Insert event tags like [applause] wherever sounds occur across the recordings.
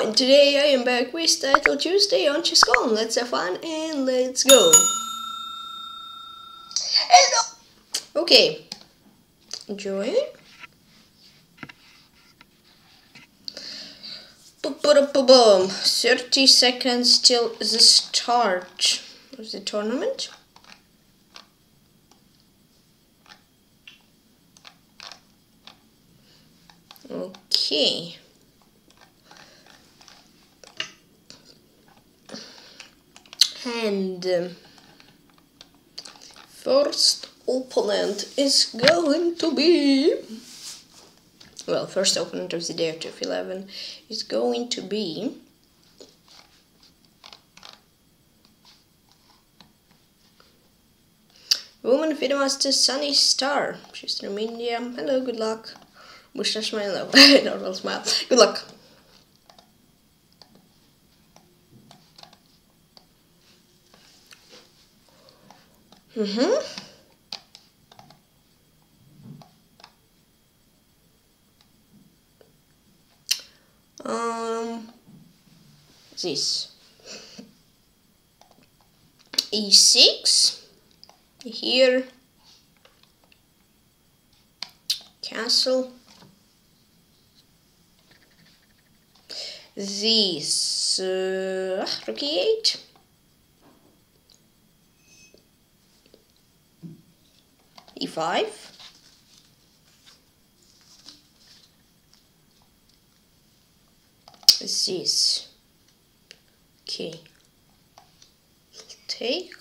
And today I am back with Titled Tuesday on Chess.com. Let's have fun and let's go. Hello. Okay. Enjoy. Boom. 30 seconds till the start of the tournament. Okay. And um, first opponent is going to be well, first opponent of the day of 11 is going to be Woman FIDE Master Sunny Star. She's from India. Hello, good luck. Wish a smile. No, normal smile. Good luck. Mm-hmm. Um, this. E6 here. Castle. This uh, rook e8 e5 this okay. Take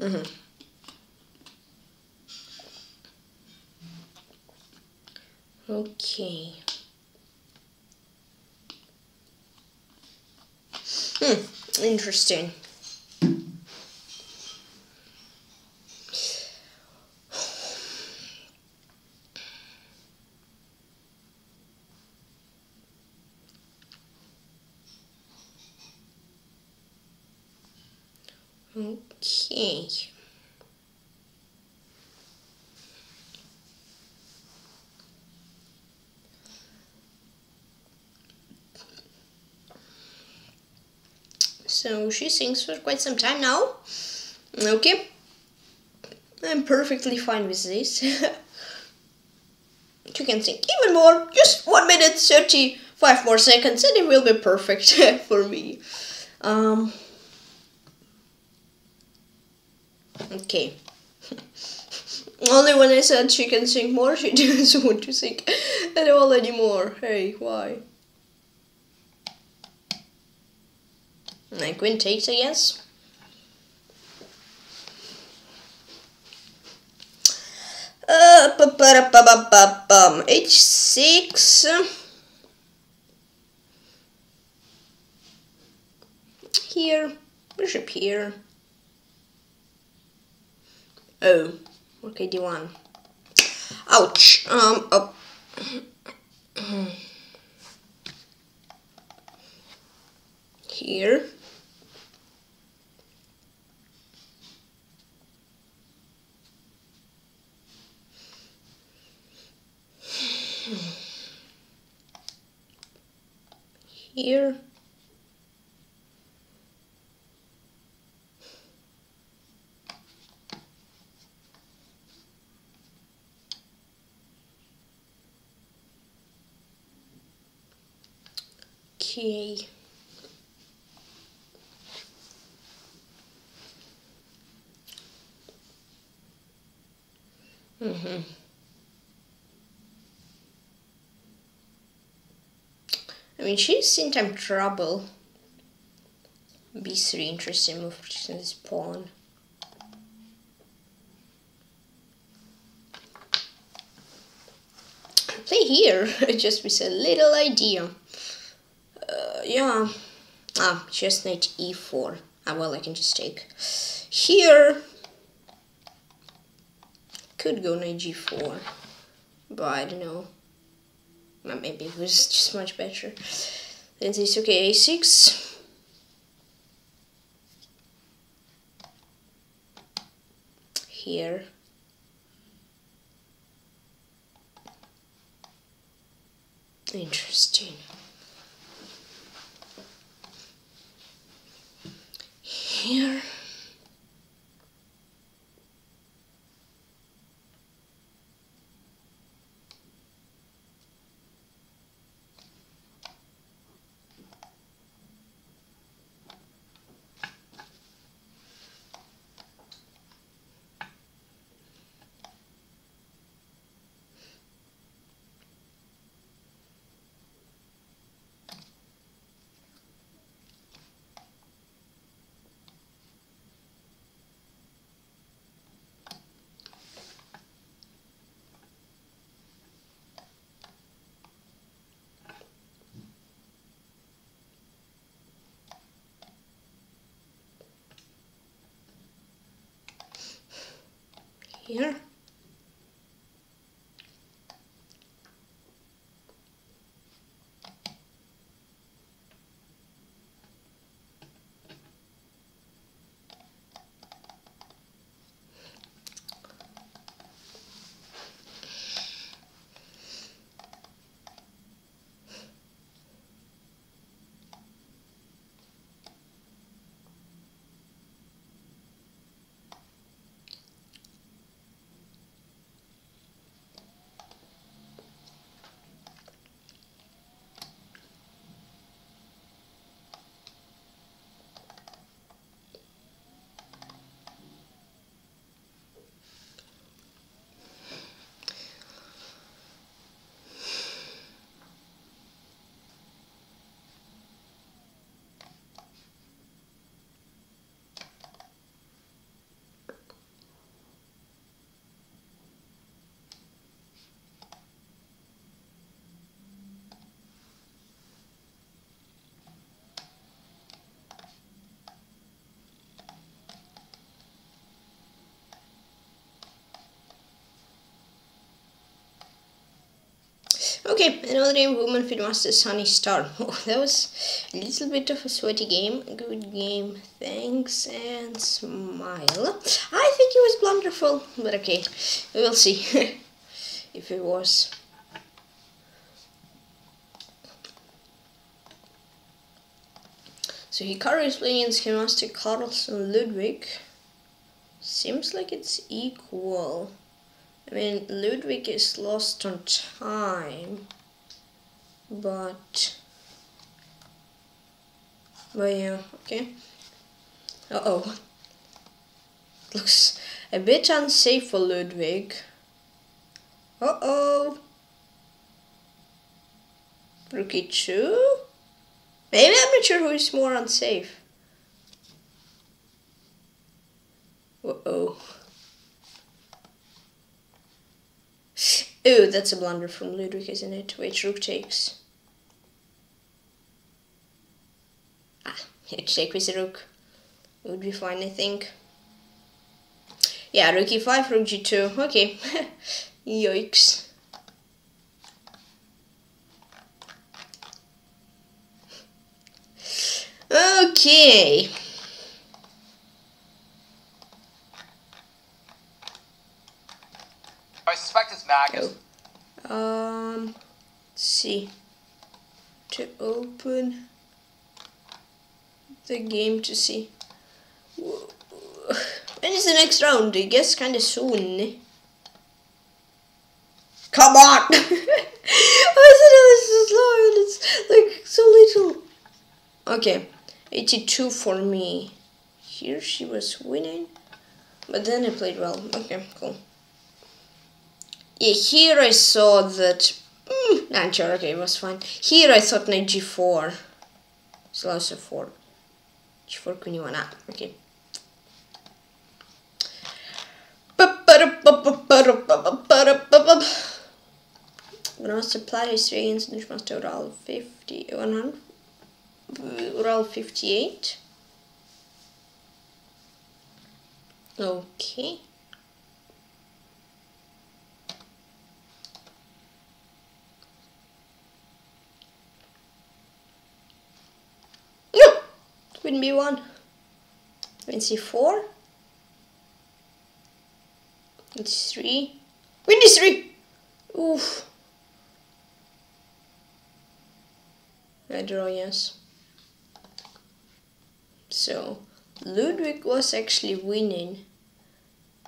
Mm-hmm. Okay. Hmm, interesting. Okay. So she sings for quite some time now. Okay. I'm perfectly fine with this. [laughs] you can sing even more, just 1 minute 35 more seconds and it will be perfect [laughs] for me. Um, okay. [laughs] Only when I said she can sing more, she doesn't want to sing at all anymore. Hey, why? And queen takes, I guess. Uh, -bum. H6. Here, bishop here. Oh, okay, d1. Ouch. Um, oh. [clears throat] here. Here. Okay. Mm-hmm. I she's in time trouble. B3, interesting move, protecting this pawn. Play here, [laughs] just with a little idea. Uh, yeah. Ah, just knight e4. Ah, well, I can just take. Here, could go knight g4. but I don't know. Maybe it was just much better. Then this okay, a6. Here. Interesting. Here. Okay, another game, Woman FIDE Master Sunny Star. [laughs] Oh, that was a little bit of a sweaty game. Good game, thanks, and smile. I think it was wonderful, but okay, we'll see [laughs] if it was. So Hikaru is playing against Master Carlsen Ludwig. Seems like it's equal. I mean, Ludwig is lost on time, but, but yeah, okay. Uh-oh. [laughs] Looks a bit unsafe for Ludwig. Uh-oh. Rookie 2? Maybe I'm not sure who is more unsafe. Uh-oh. Oh, that's a blunder from Ludwig, isn't it? Which rook takes. Ah, [laughs] take with the rook. Would be fine, I think. Yeah, rook e5, rook g2. Okay. [laughs] Yikes. Okay. I suspect it's Magnus. Oh. Um, see. To open the game to see. [sighs] When is the next round? I guess kind of soon. Come on! [laughs] Why is it so slow and it's like so little? Okay, 82 for me. Here she was winning, but then I played well. Okay, cool. Yeah, here I saw that. Mm, nah, sure, okay, it was fine. Here I thought knight g4. So also 4. G4 queen e1. Ah, okay. Grandmaster Plaris against Newsmaster Ural 50, 100, Ural 58. Okay. Queen b1. Queen c4. Queen c3. Queen d3! Oof. I draw, yes. So, Ludwig was actually winning.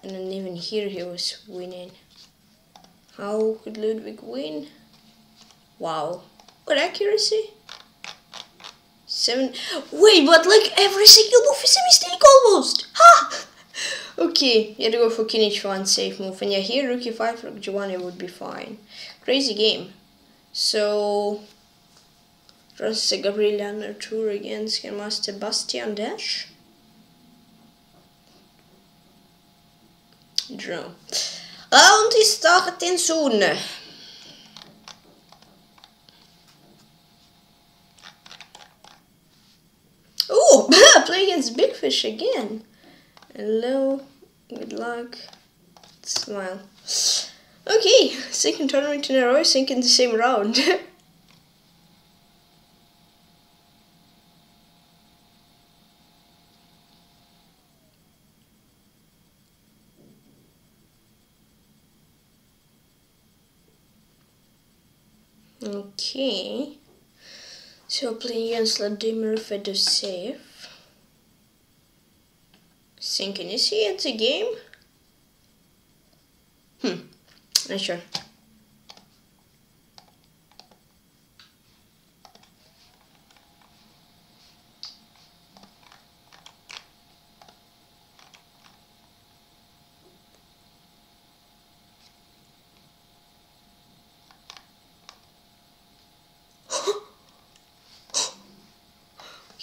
And then even here he was winning. How could Ludwig win? Wow. What accuracy? Seven. Wait, but like every single move is a mistake almost! Ha! okay, had to go for king h1, safe move. And yeah, here rook e5, rook g1, it would be fine. Crazy game. So, Rosa Gabriel tour against Grandmaster Bastian Dash. Draw. Round is starting soon. Oh, [laughs] play against Big Fish again. Hello, good luck, smile. Okay, second tournament in a row, sync in the same round. [laughs] Okay. So playing against Vladimir Fedoseev. Thinking, is he at the game? Hmm, not sure.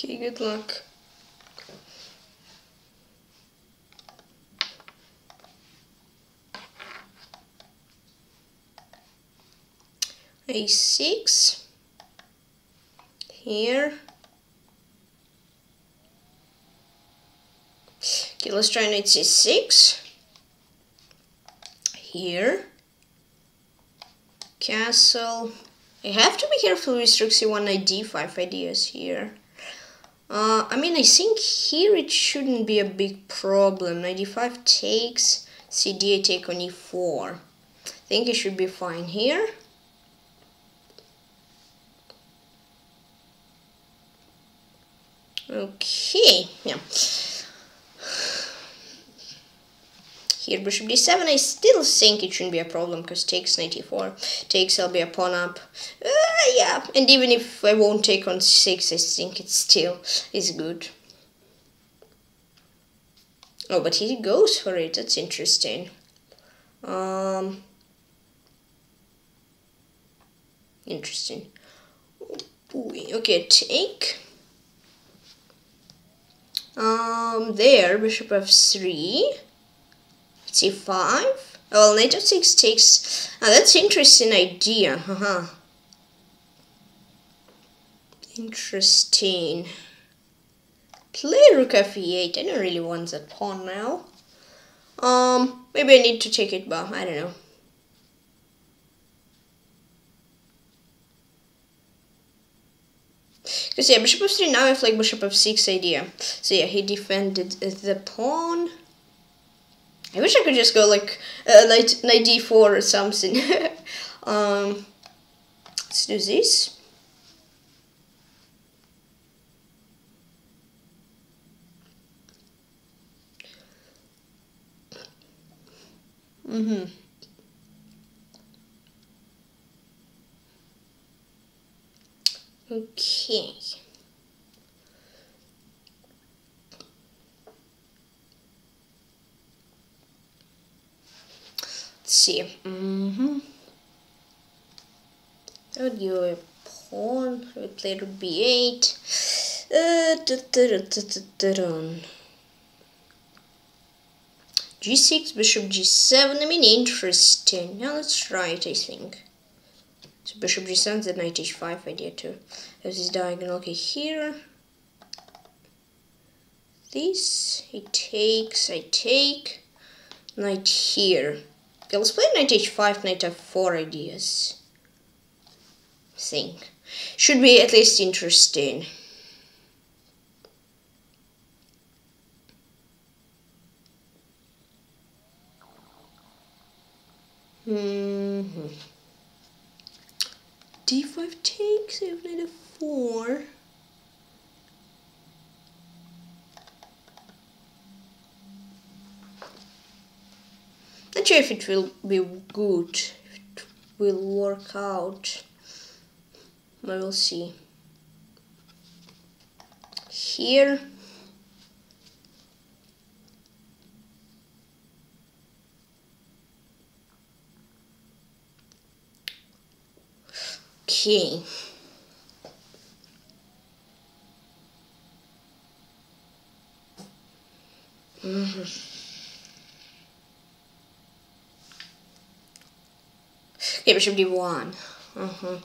Okay, good luck. A6 here. Okay, let's try knight c6 here. Castle. I have to be careful with rook c1 knight d5 ideas here. Uh, I mean, I think here it shouldn't be a big problem. 95 takes, CD take on e4. I think it should be fine here. Okay, yeah. Here bishop d7, I still think it shouldn't be a problem because takes 94, takes I'll be a pawn up. Uh, yeah, and even if I won't take on 6, I think it still is good. Oh, but he goes for it, that's interesting. Um, interesting. Okay, take. Um, there, bishop f3 c5. Well, knight f6 takes... Oh, that's interesting idea. Haha. interesting. Play rook f8. I don't really want that pawn now. Um, maybe I need to take it back. I don't know. Because yeah, bishop f3 now I have like bishop f6 idea. So yeah, he defended the pawn. I wish I could just go like uh, knight, knight d4 or something. [laughs] um, let's do this. Mm-hmm. Okay. See. Mm-hmm. I would go a pawn. Would play rook b8. Uh, da, da, da, g6, bishop g7. I mean, interesting. Now let's try it, I think. So bishop g7, then knight h5 idea too. There's this diagonal. Okay, here. This, he takes, I take. Knight here let's play knight h5, knight f4 ideas. Thing. Should be at least interesting. Mm -hmm. d5 takes, knight f4. Not sure if it will be good, if it will work out. But we'll see. Here. Okay. Mm -hmm. Okay, bishop d1. Uh-huh.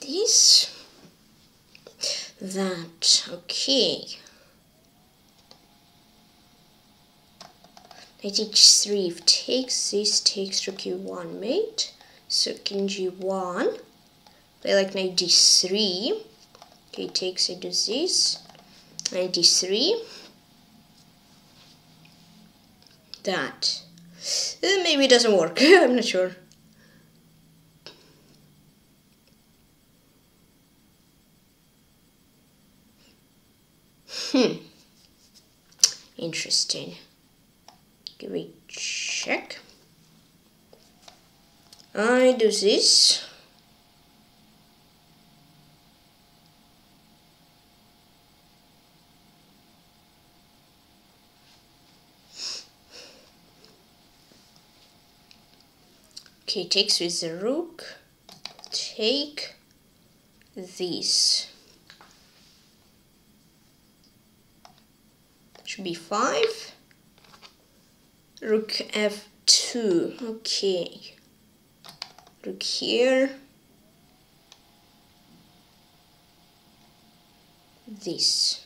This, that, okay. knight h3 if takes this takes rook e1 mate. So king g1 play like knight d3 okay takes I do this. Knight d3 that. Uh, maybe it doesn't work. [laughs] I'm not sure. Hmm. Interesting give a check. I do this. Okay, takes with the rook. Take this. Should be five. Rook f2. Okay. Rook here. This.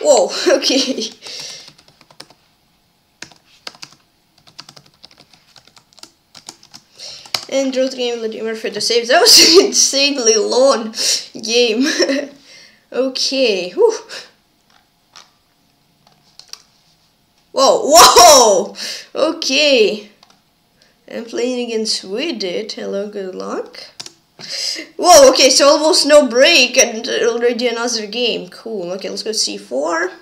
Whoa, [laughs] okay. And the game Vladimir Fedoseev. [laughs] That was an insanely long game. [laughs] okay. Whew. Whoa, whoa! Okay. I'm playing against Vidit. Hello, good luck. Whoa, okay, so almost no break and already another game. Cool. Okay, let's go c4.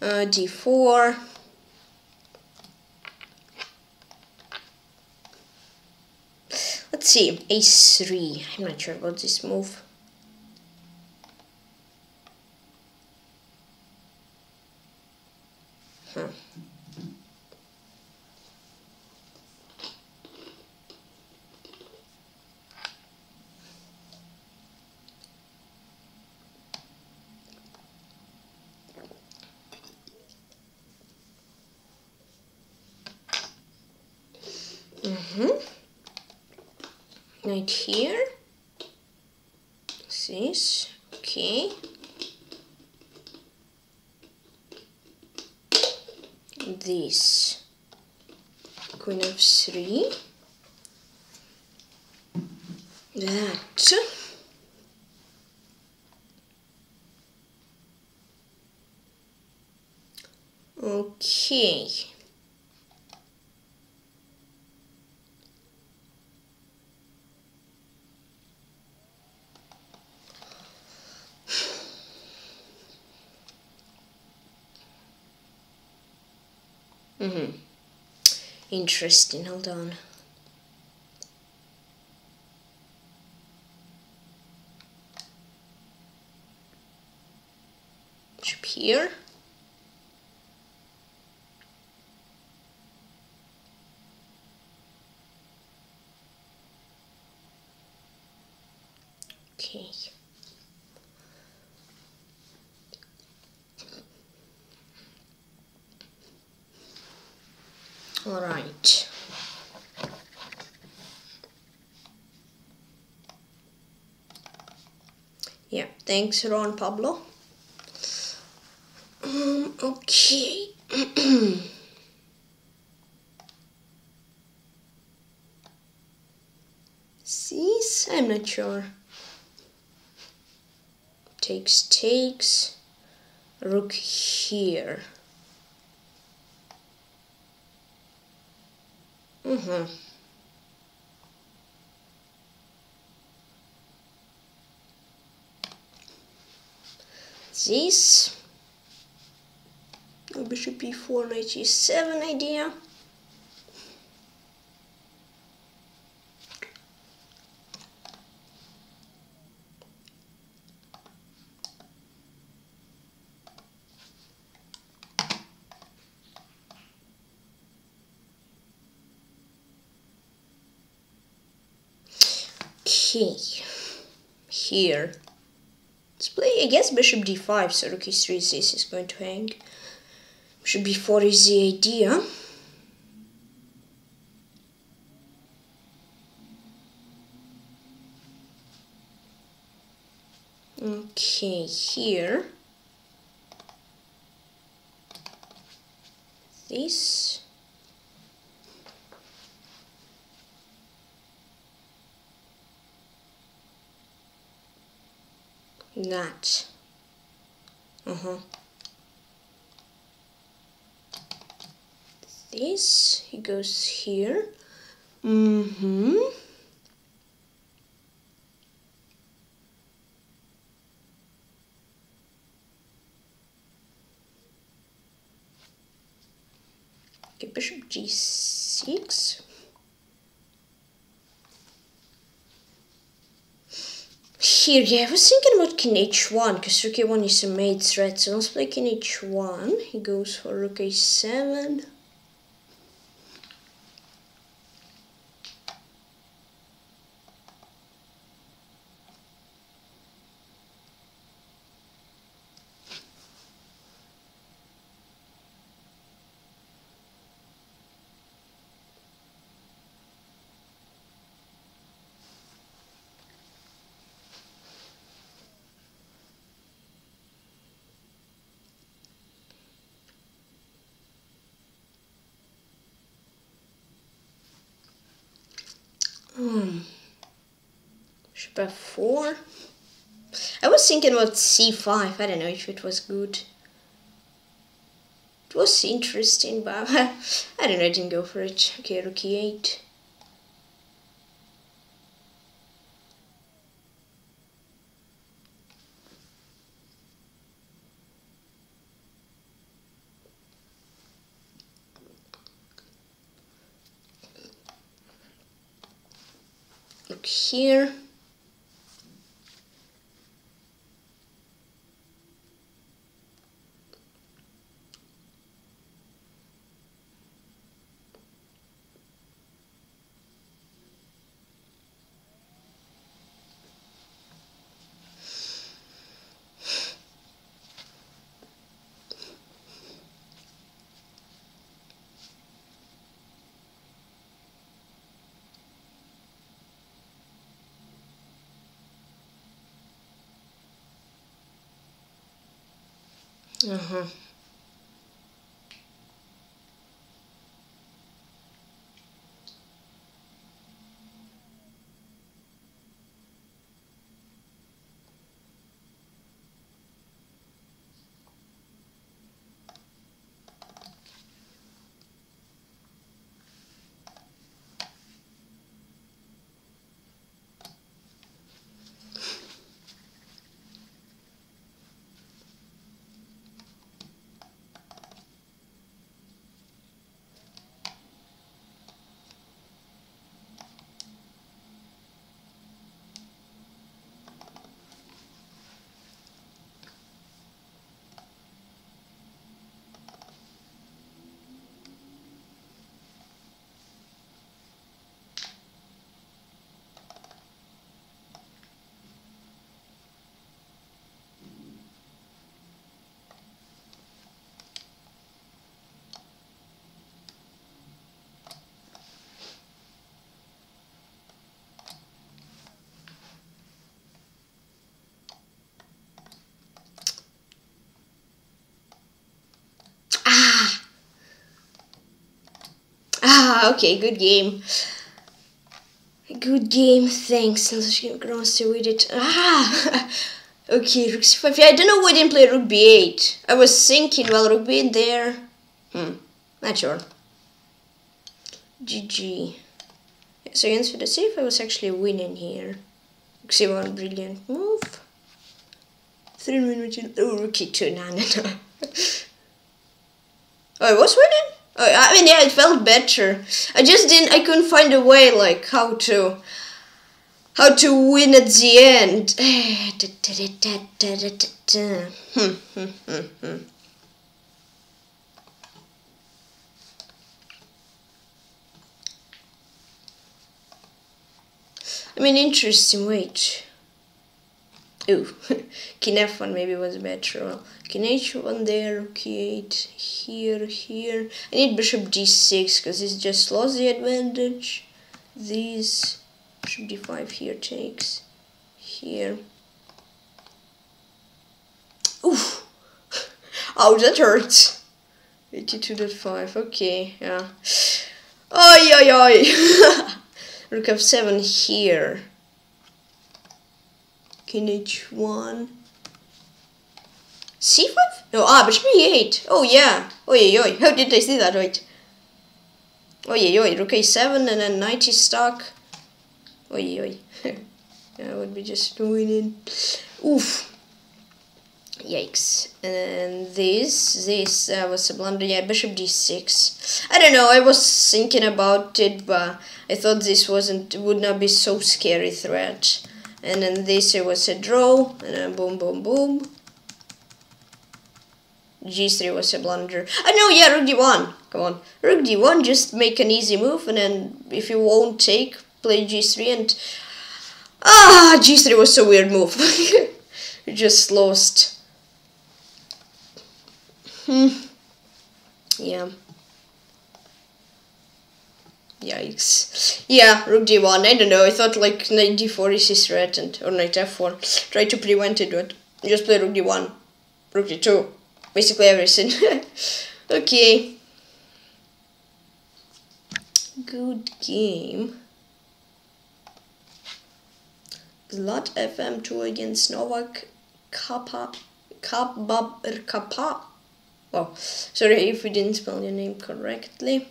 Uh, d4. Let's see, a3. I'm not sure about this move. Huh. Mm-hmm. Right here. This. Okay. This. Queen of three. That. Okay. Mm-hmm. Interesting. Hold on. Bishop here. Okay. All right. Yeah, thanks, Ron Pablo. Um, okay. [clears throat] Cease? I'm not sure. Takes, takes. Rook here. Mm-hmm. This bishop b4 knight g7 idea. Okay, here. Let's play, I guess, bishop d5, so rook e3 this is going to hang. Bishop b4 is the idea. Okay, here. This. That. Uh-huh. This, he goes here. Mm-hmm. Okay, bishop g6. Here, yeah, I was thinking about king h1, because rook a1 is a mate threat, so let's play king h1. He goes for rook a7. Hmm. F4. I was thinking about c5. I don't know if it was good. It was interesting, but [laughs] I don't know. I didn't go for it. Okay, rook e8. Look here. Uh-huh. Ah, okay, good game. Good game, thanks. Let's get with it. Ah! [laughs] okay, rook c5. Yeah, I don't know why I didn't play rook b8. I was thinking, well, rook b8 there. Hmm, not sure. GG. So against the safe, I was actually winning here. Rook c1, brilliant move. Three minutes. Oh, rook e2, no, no, no. [laughs] oh, I was winning? I mean, yeah, it felt better. I just didn't. I couldn't find a way, like how to, how to win at the end. [sighs] I mean, interesting. Wait. Ooh, [laughs] king f1 maybe was better. King h1 there, k8 here, here. I need bishop d6 because this just lost the advantage. These bishop d5 here takes here. Oof! [laughs] Oh, that hurts. 82.5, okay, yeah. Oi, oi, oi! Rook f7 here king h1 c5 no ah bishop e8 oh yeah. Oh yeah oi how did I see that right? Oh yeah oi rook a7 and then knight is stuck oh yeah I [laughs] would be just winning oof. Yikes. And this, this uh, was a blunder. Yeah, bishop d6. I don't know, I was thinking about it, but I thought this wasn't, would not be so scary threat. And then this it was a draw. And then boom boom boom g3 was a blunder I know yeah rook d1 come on rook d1 just make an easy move and then if you won't take play g3 and ah g3 was a weird move you [laughs] just lost hmm yeah Yikes. Yeah, rook d1. I don't know. I thought like knight d4 is threatened. Or knight f4. Try to prevent it, but just play rook d1. Rook d2. Basically everything. [laughs] okay. Good game. Zlat FM2 against Novak Kappa Kappa Kappa. Oh, sorry if we didn't spell your name correctly.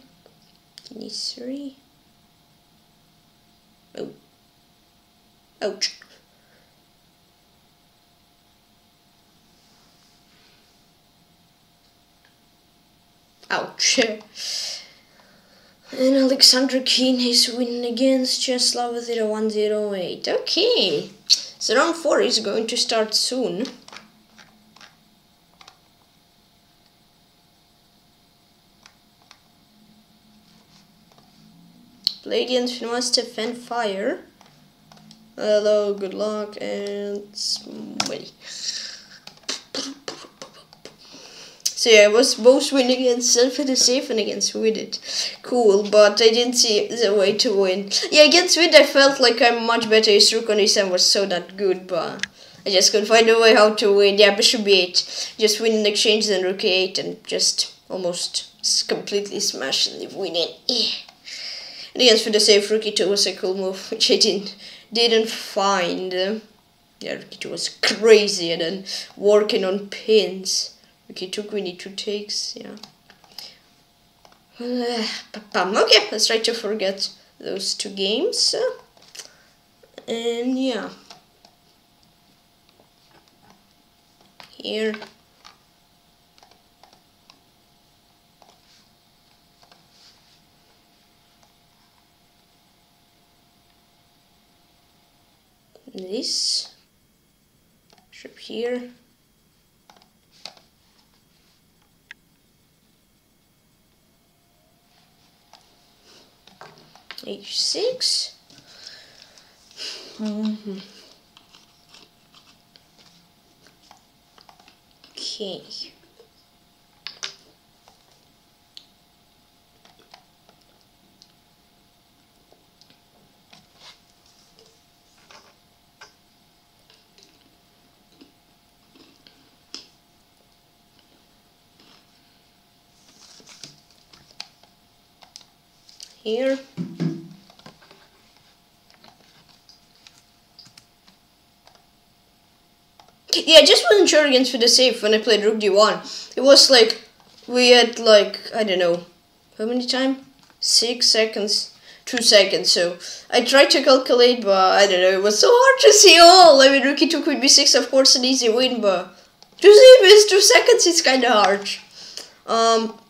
Guinea 3. Oh. Ouch. Ouch. And Alexander Keane is winning against Cheslav 0108. Okay. So round 4 is going to start soon. Play against Fan Fire. Hello, good luck, and wait. So yeah, I was both winning against Fedoseev and against Vidit. Cool, but I didn't see the way to win. Yeah, against Vidit I felt like I'm much better. His rook on e7 was so that good, but I just couldn't find a way how to win. Yeah, bishop b8. Just win in exchange, then rook a8, and just almost completely smash and leave winning. Yeah. And against Fedoseev, rook e2 was a cool move, [laughs] which I didn't didn't find. Yeah, e2 was crazy, and then working on pins. Okay, two queen e2 takes, yeah. [sighs] okay, let's try to forget those two games. And yeah. Here. This. Bishop here. H6 mm -hmm. okay here Yeah, I just wasn't sure against the safe when I played Rook D1. It was like, we had like, I don't know, how many time? Six seconds, two seconds, so I tried to calculate, but I don't know, it was so hard to see all. I mean, Rook E2 Queen B6, of course, an easy win, but to see if two seconds, it's kind of hard. Um,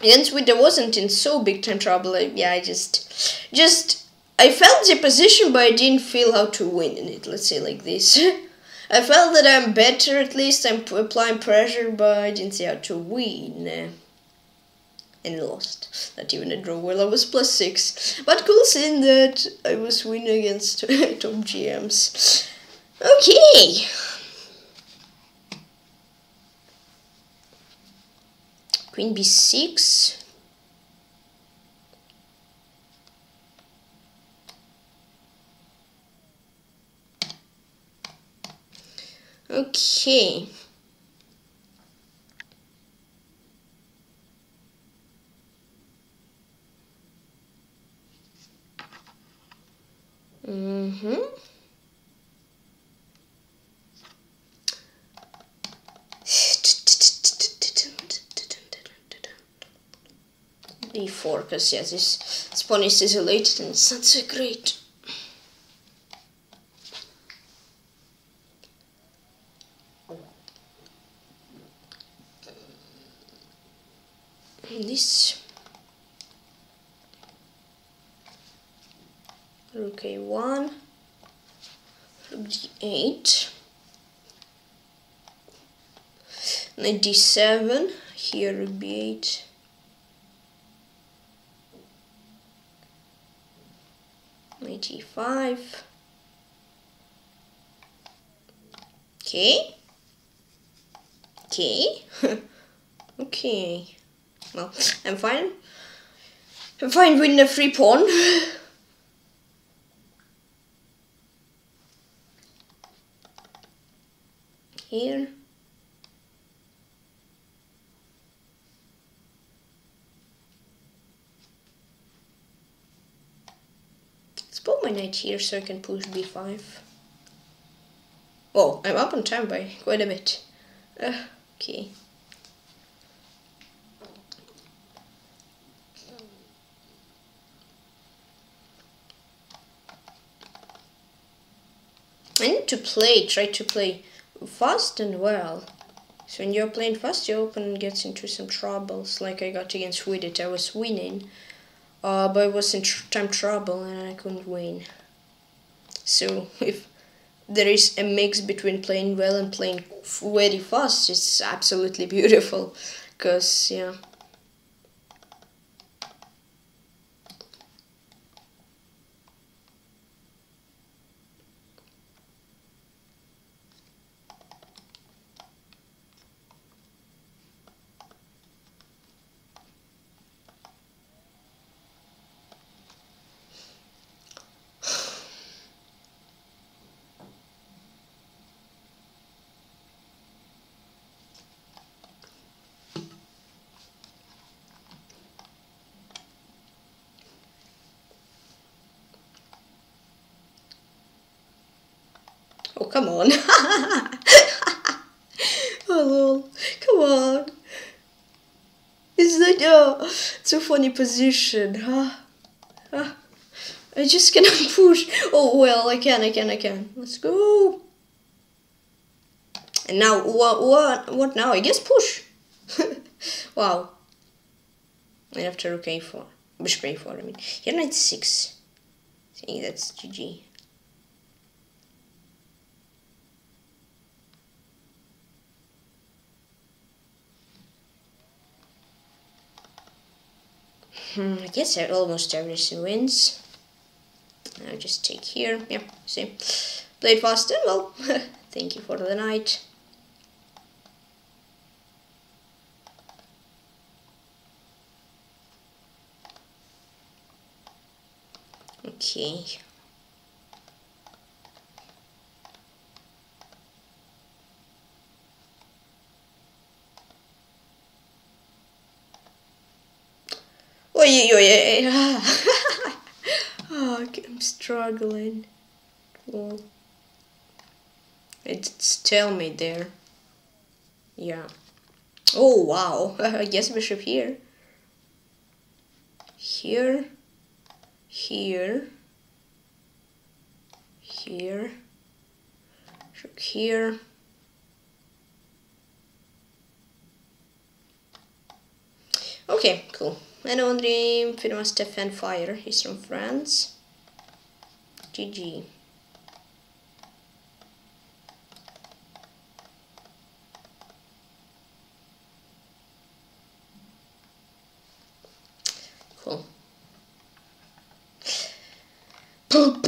with there wasn't in so big time trouble. I, yeah, I just, just, I felt the position, but I didn't feel how to win in it. Let's say like this. [laughs] I felt that I'm better at least. I'm applying pressure, but I didn't see how to win. Eh, and lost. Not even a draw. Well, I was plus six. But cool seeing that I was winning against [laughs] top GMs. Okay. Queen b6. Okay. Mm-hmm. B4, because yes, this, this pawn is isolated and it's not so great. this. Rook a1 rook d8 knight d7 here rook b8 knight e5 okay okay [laughs] okay well, I'm fine. I'm fine winning a free pawn. [laughs] Here. Let's put my knight here so I can push b5. Oh, I'm up on time by quite a bit. Uh, okay. I need to play, try to play fast and well. So when you're playing fast, your opponent gets into some troubles. Like I got against Vidit, I was winning, uh, but I was in tr time trouble and I couldn't win. So [laughs] if there is a mix between playing well and playing very fast, it's absolutely beautiful. Cause yeah. Oh, come on. [laughs] oh, lol. Come on. It's like, oh, it's a funny position, huh? huh? I just cannot [laughs] push. Oh, well, I can, I can, I can. Let's go. And now, what, what, what now? I guess push. [laughs] wow. I have to rook a4. Bishop a4, I mean. Here, knight 6. See, that's GG. Hmm, Hmm, I guess I almost everything wins. I'll just take here. Yeah, see. Played faster. Well, [laughs] thank you for the night. Okay. Oi, [laughs] oh, I'm struggling. Well, it's tell me there. Yeah. Oh, wow. [laughs] I guess bishop here. Here. Here. Here. Rook here. Okay, cool. And André firma Stefan Fire, he's from France. GG. Cool. Good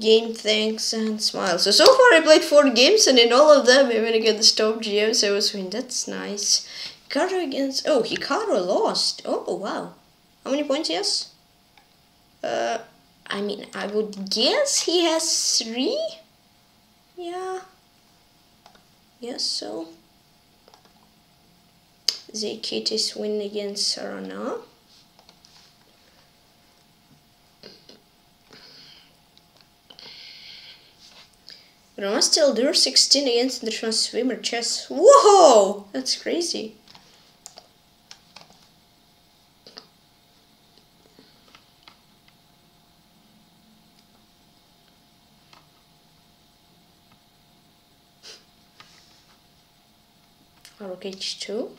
game, thanks, and smile. So, so far I played four games, and in all of them I managed to get the top GM, so I was winning. That's nice. Hikaru against... Oh, Hikaru lost. Oh, wow. How many points he has? Uh, I mean, I would guess he has three? Yeah. Yes, so. Zekitis win against Sarana. Roma still do 16 against the swimmer chess. Whoa! That's crazy. Rook h2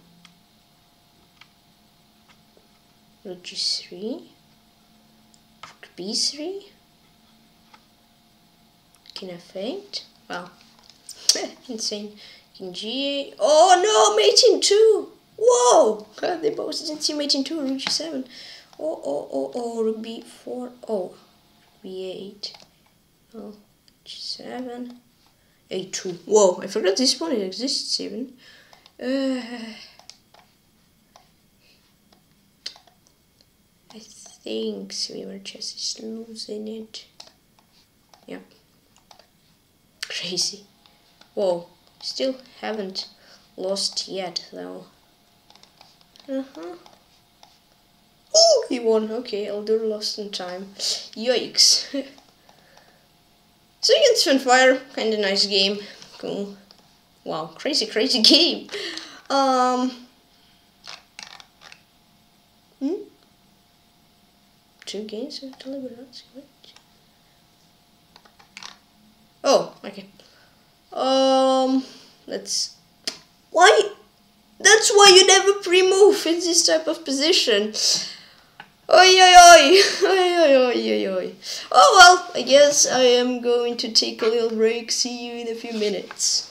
rook g3 rook b3 king f8 wow insane king g8 oh no mating 2 whoa! [laughs] They both didn't see mating 2 rook g7 oh oh oh oh rook b4 oh b8 oh g7 a2 whoa i forgot this one exists even uh, [sighs] I think we were just losing it. Yep. Crazy. Whoa, still haven't lost yet though. Uh-huh. Oh, he won. Okay, I'll do lost in time. Yikes. [laughs] So against Fire, kinda nice game. Cool. Wow, crazy, crazy [laughs] game. Um. Hmm? Two games Oh, okay. Um, let's. Why? That's why you never pre-move in this type of position. Oi, [laughs] oi, oi, oi, oi, oi, oi. Oh well, I guess I am going to take a little break. See you in a few minutes.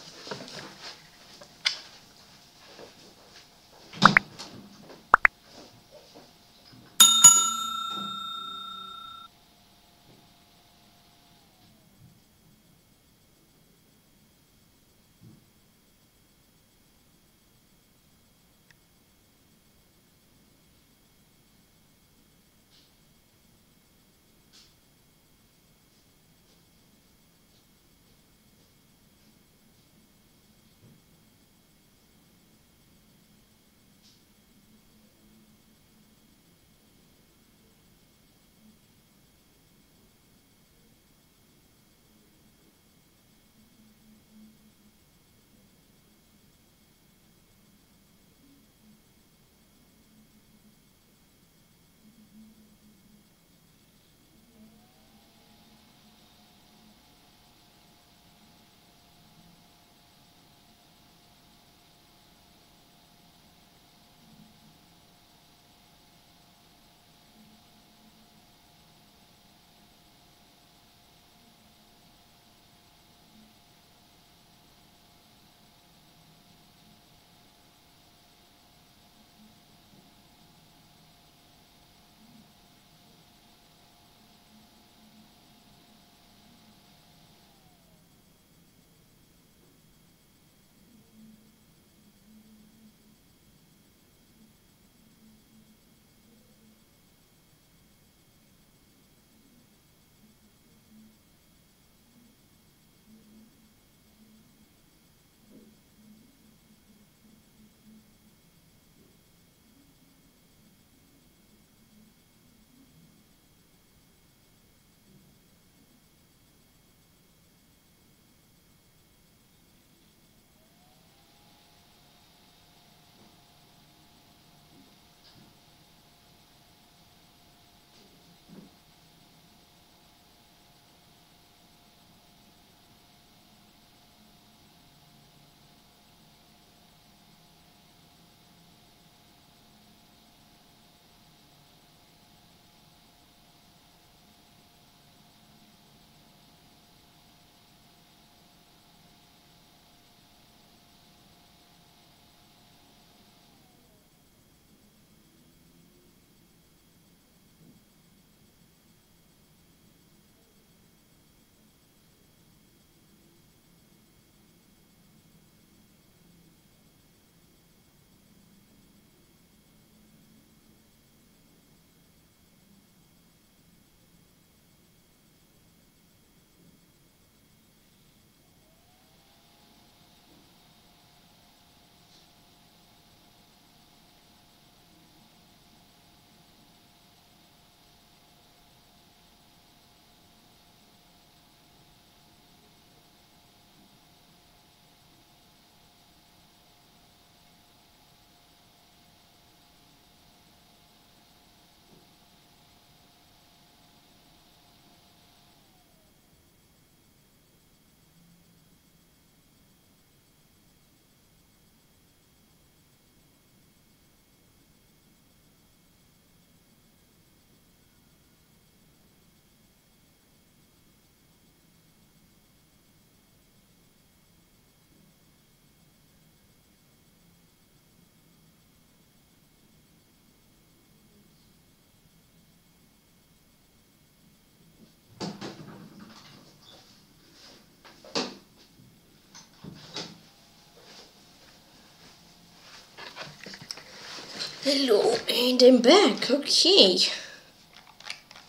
Hello, and I'm back. Okay.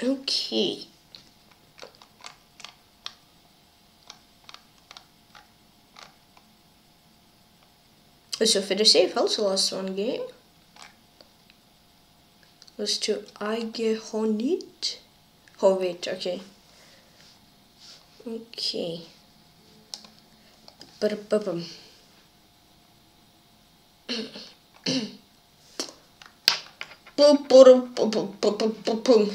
Okay. Oh, so for the safe house, last one game. Let's do Eigehonit. Oh wait, okay. Okay. Ba-da-ba-bum. [clears throat] Boop, boop, boop, boop, boop, boop, boop, boop.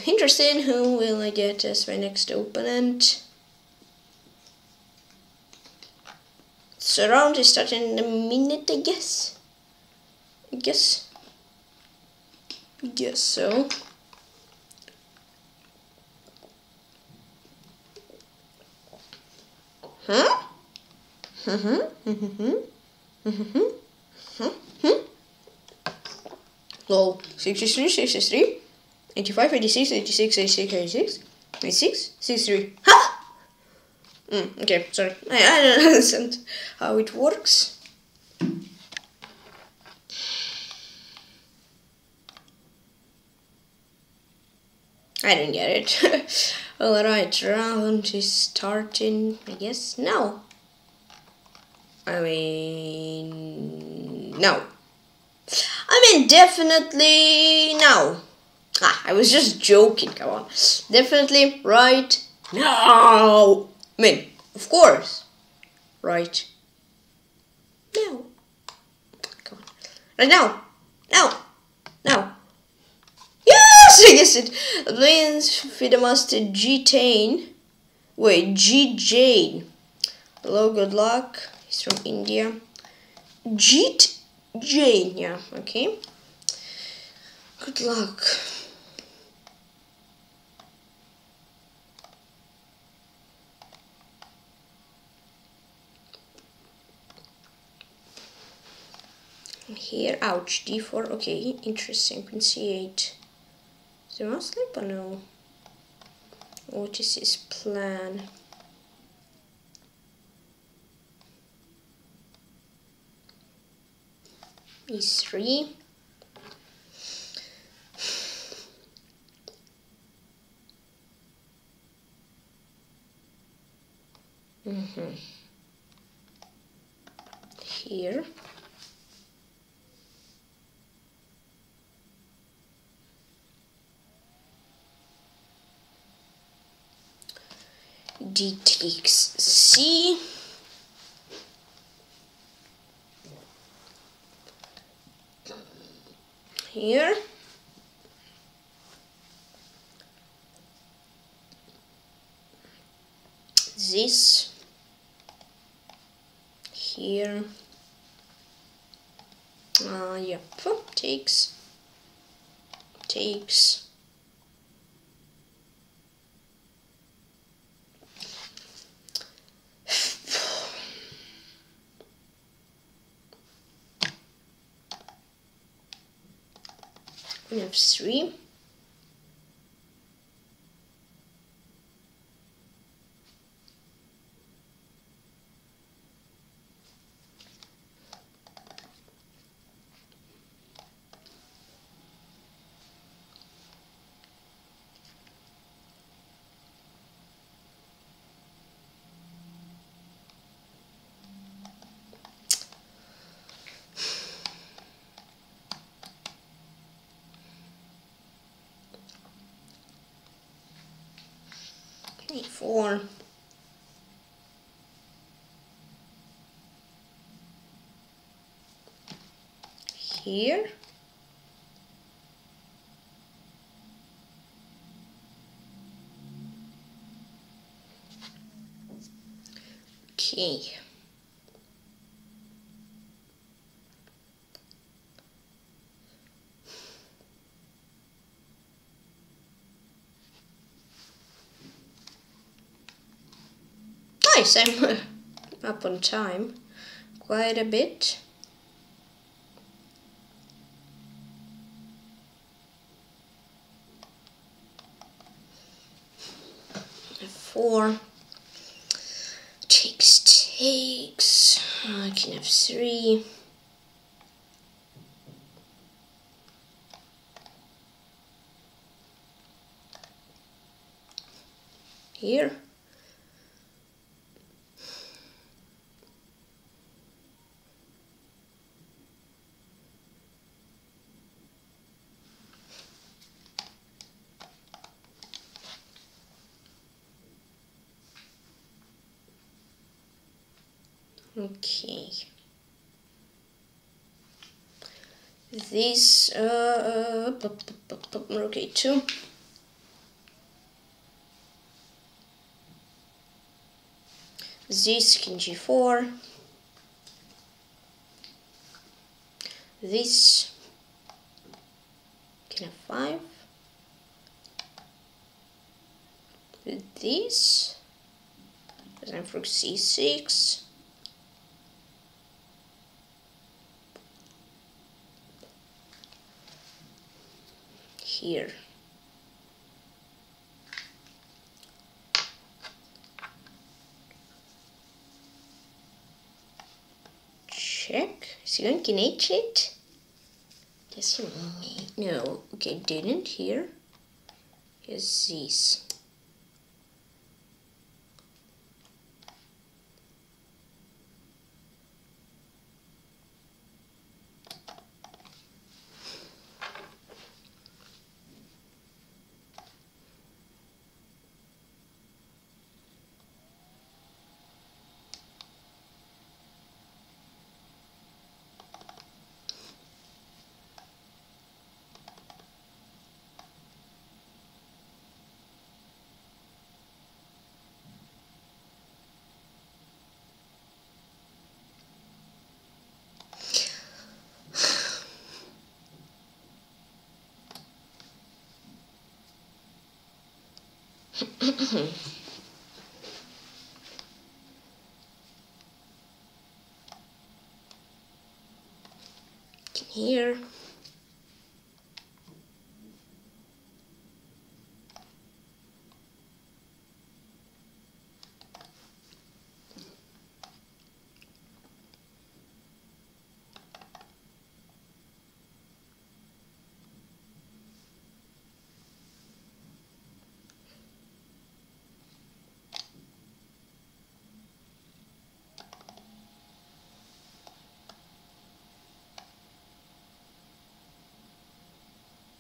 Interesting. Who will I get as my next opponent? So round is starting in a minute, I guess. I guess. I Guess so. Huh? Mm-hmm. Mm-hmm. Mm-hmm. Mm-hmm. Lol. 63, 63, 85, 86, 86, 86, 86, 86, 63. Huh? Mm, okay, sorry. I, [laughs] I don't understand how it works. I didn't get it. [laughs] Alright, round is starting, I guess, now. I mean, no. I mean, definitely now. Ah, I was just joking, come on. Definitely right now. I mean, of course. Right now. Come on. Right now. Now. Now. Yes, [laughs] I guess it. Planes FIDE Master G Tane. Wait, Jeet Jain. Hello, good luck. He's from India. Jeet Jain, yeah, okay. Good luck. Here, ouch, d4, okay, interesting, queen c8. Is there mouse sleep or no? What is his plan? E3 mm -hmm. here. D takes c here this here. Uh, yep. Takes. Takes. [sighs] We have three four here? Okay nice, I'm uh, up on time quite a bit. Four takes takes. I can have three. Here. Okay. This, uh, uh, okay, two. This king g4. This king f5. This. Then for c6. Here. Check. Is he going to h it? Yes, he may. No. Okay, didn't here. Here's this. Here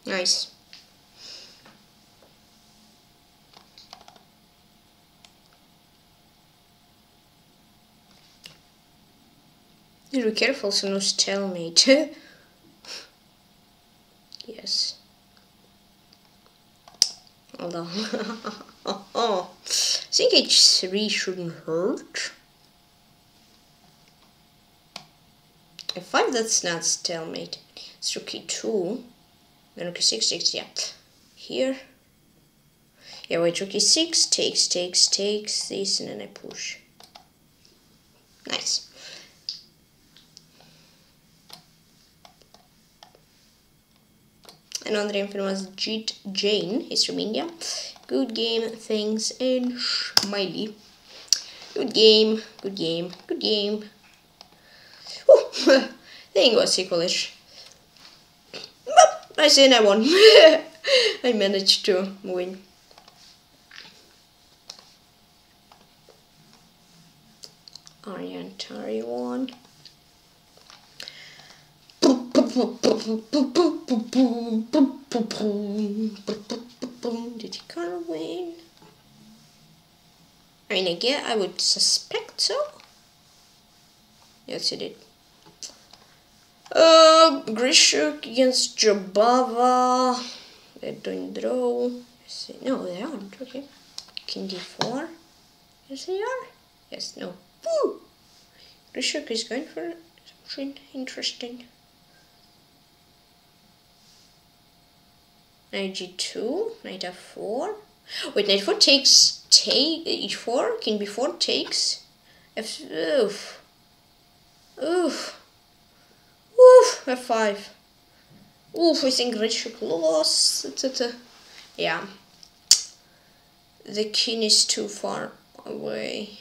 Nice. You be careful so no stalemate. [laughs] yes. Hold on. I think h3 shouldn't hurt. F5 that's not stalemate. It's rook e2. Rook e6 takes, yeah. Here. Yeah, wait, rook e6 takes, takes, takes this, and then I push. Nice. And Andre infamous Jeet Jain, he's from India. Good game, thanks, and smiley. Good game, good game, good game. Oh, [laughs] thing was equalish. I say I won. [laughs] I managed to win. Aryan Tari won. Did he kind of win? I mean, again, I would suspect so. Yes, he did. Uh, Grischuk against Jobava. They're doing draw. No, they aren't. Okay. King d4. Yes, they are. Yes, no. Woo! Grischuk is going for something interesting. Knight g2, knight f4. Wait, knight 4 takes take h4, king b4 takes f. Oof. Oof. Oof, F5. Oof, I think Richard lost. Yeah. The king is too far away.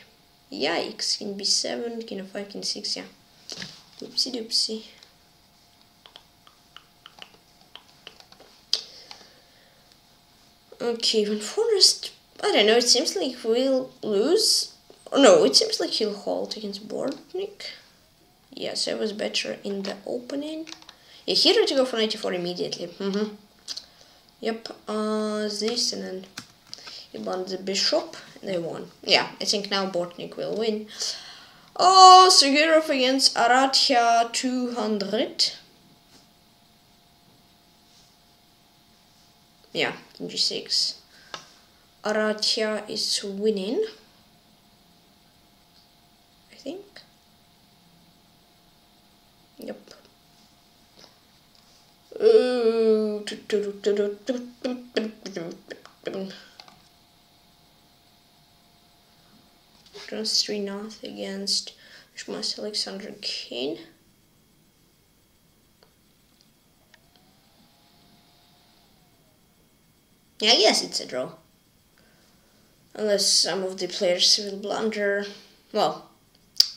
Yikes, king b7, king f5, king 6, yeah. Oopsie doopsie. Okay, when Forrest, I don't know, it seems like we'll lose. No, it seems like he'll hold against Bortnyk. Yes, I was better in the opening. Yeah, he had to go for 94 immediately. Mm -hmm. Yep, uh, this and then he won the bishop and they won. Yeah, I think now Bortnyk will win. Oh, Sjugirov against Aratia 200. Yeah, king g6. Aratia is winning. I think. Yep. Ooh. Trans 3 North against Shmas Alexander Kane. Yeah, guess it's a draw. Unless some of the players will blunder. Well,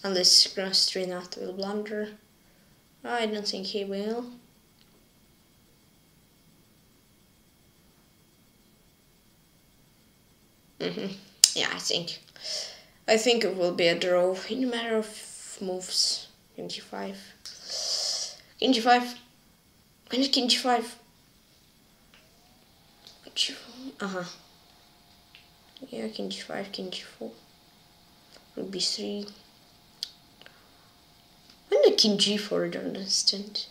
unless Grass 3 North will blunder. I don't think he will. Mm -hmm. Yeah, I think. I think it will be a draw in a matter of moves. King g5. King g5. When is king g5? Uh-huh. Yeah, king g5, king g4. Rook b3. When the king g4, I don't understand.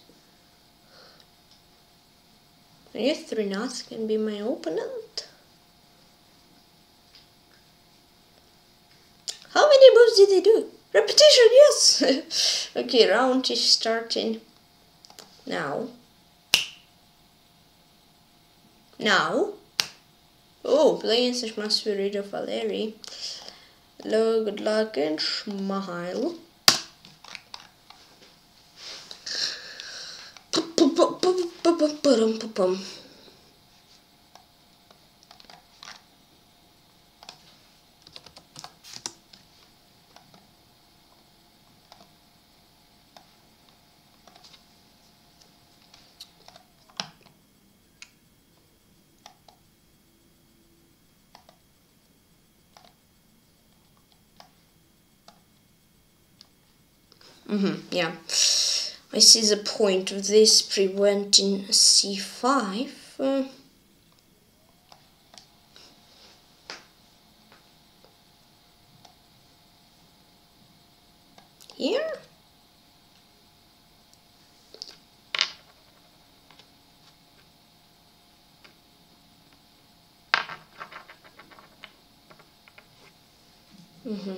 Yeah, 3 north can be my opponent. How many moves did they do? Repetition, yes! [laughs] okay, round is starting now. Now. Oh, playing such Masperito Valeri. Hello, good luck and smile. Mm-hmm, yeah. I see the point of this preventing c5. Uh, here? Mm-hmm.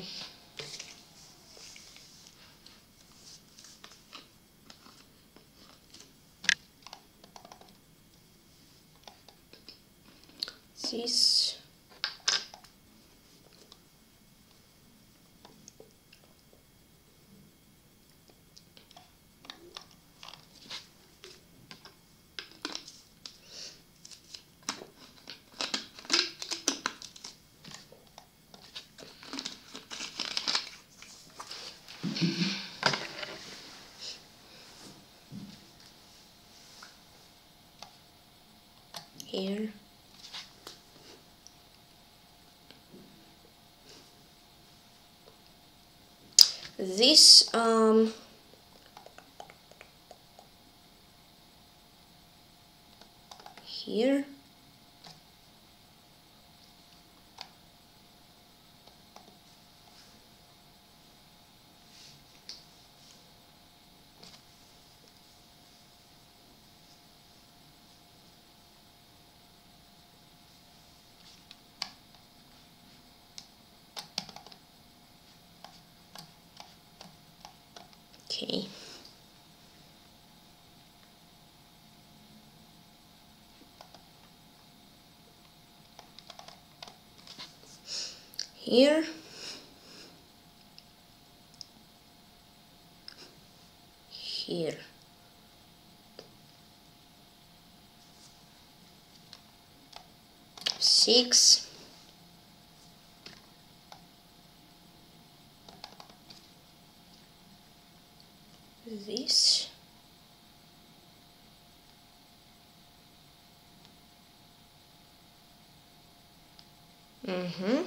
this here this um here Okay. Here. Here. Six. this mm-hmm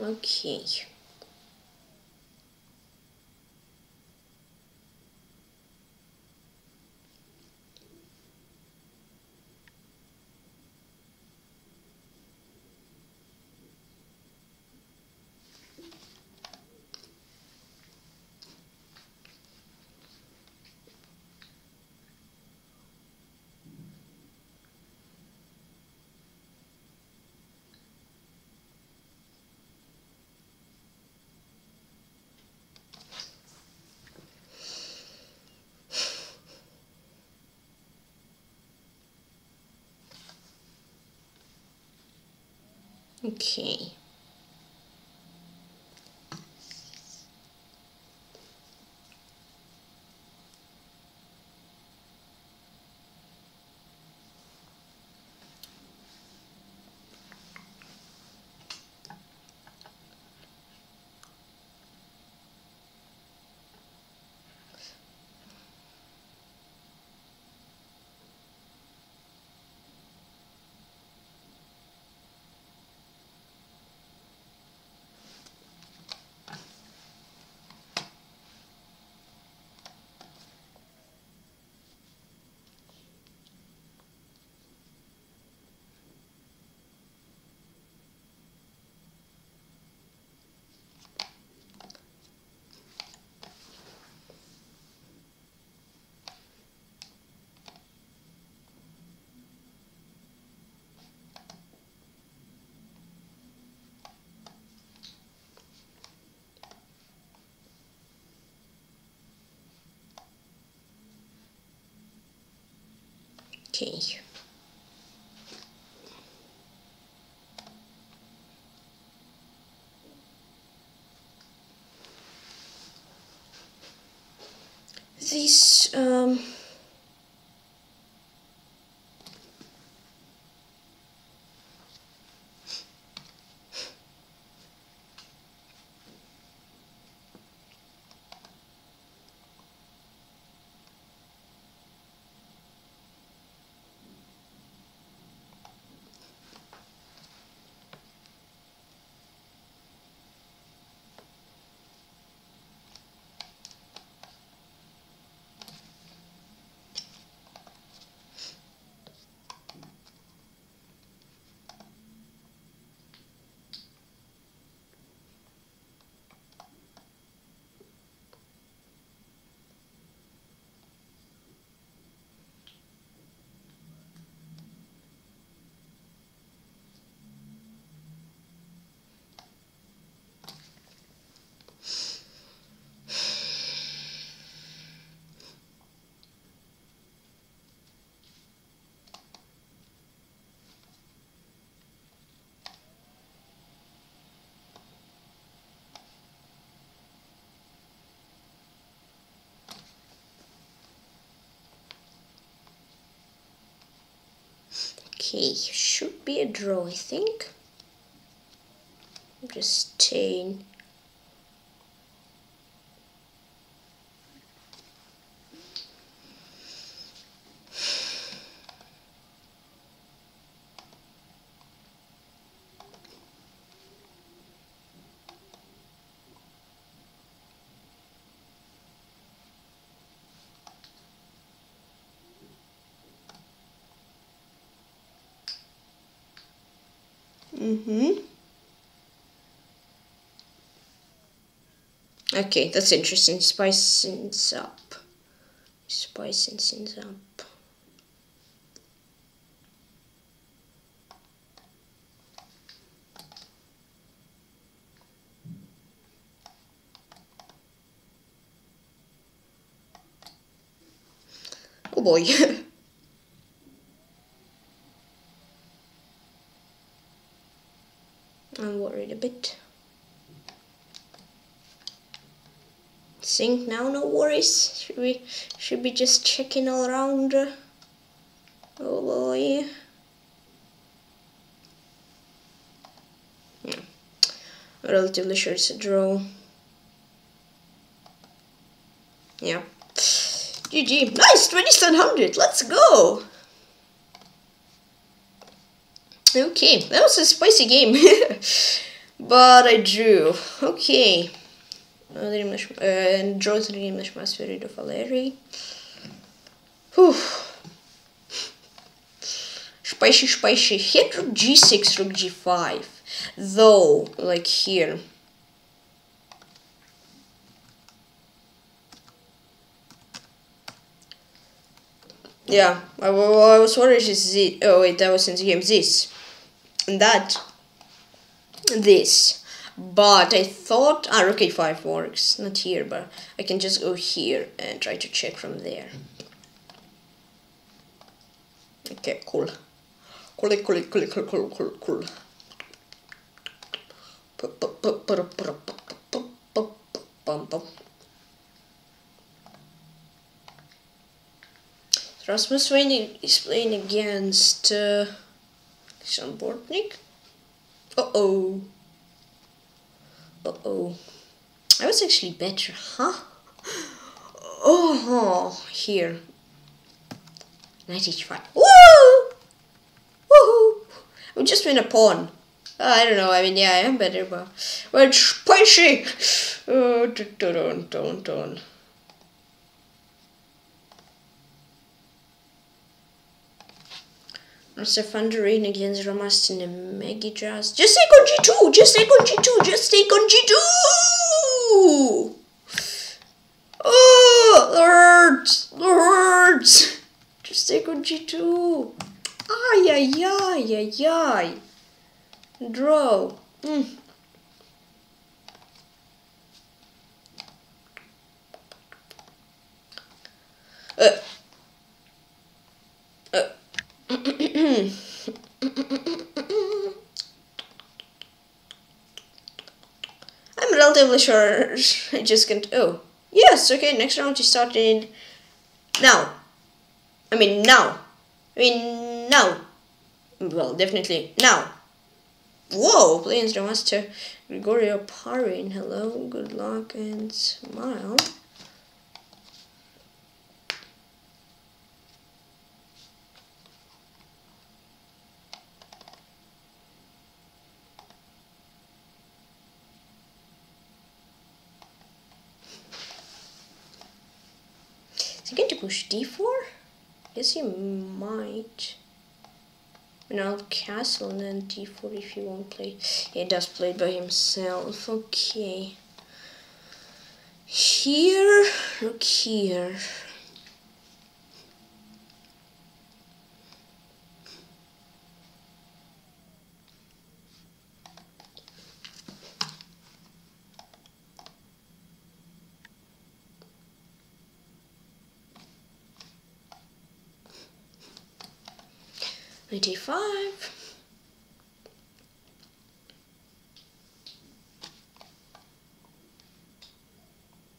okay Okay. Okay. This um Okay, should be a draw, I think. Just staying. Mm-hmm. Okay, that's interesting. Spicing up. Spicing things up. Oh boy. [laughs] I'm worried a bit. Think now, no worries. Should we should be just checking all around? Uh, oh boy. Yeah. Relatively sure it's a draw. Yeah. GG. Nice! 2700! Let's go! Okay, that was a spicy game. [laughs] but I drew. Okay. Uh, and draw three mesh mastery of Valeri. Whew. Spicy, spicy. Hit rook g6, rook g5. Though, like here. Yeah, I, I was worried. This. Oh wait, that was in the game. This and that. This. But I thought ah, rook a5 works. Not here, but I can just go here and try to check from there. Okay, cool. Cool, cool, cool, cool, cool, cool, cool. Rasmus Svane is playing against uh, Sean Bortnick. Uh oh. Uh oh. I was actually better, huh? Oh, here. 95. Woo! Woohoo! We just win a pawn. Uh, I don't know. I mean, yeah, I am better, but but spicy. Oh, don't, don't, dun, dun, Mr. Thundering against Ramas in the Maggie. Just take on G2! Just take on G2! Just take on G2! Oh, hurts! Hurts! Just take on G2! Ay, ay, ay, ay, ay. Draw. Mm. Uh. [coughs] I'm relatively sure [laughs] I just can't. Oh, yes, okay, next round is starting now. I mean, now. I mean, now. Well, definitely now. Whoa, playing the master Grigoriy Oparin. Hello, good luck and smile. Is he going to push d4? Yes, he might. And I'll castle and then d4 if he won't play. He does play by himself. Okay. Here, look here. Ninety-five.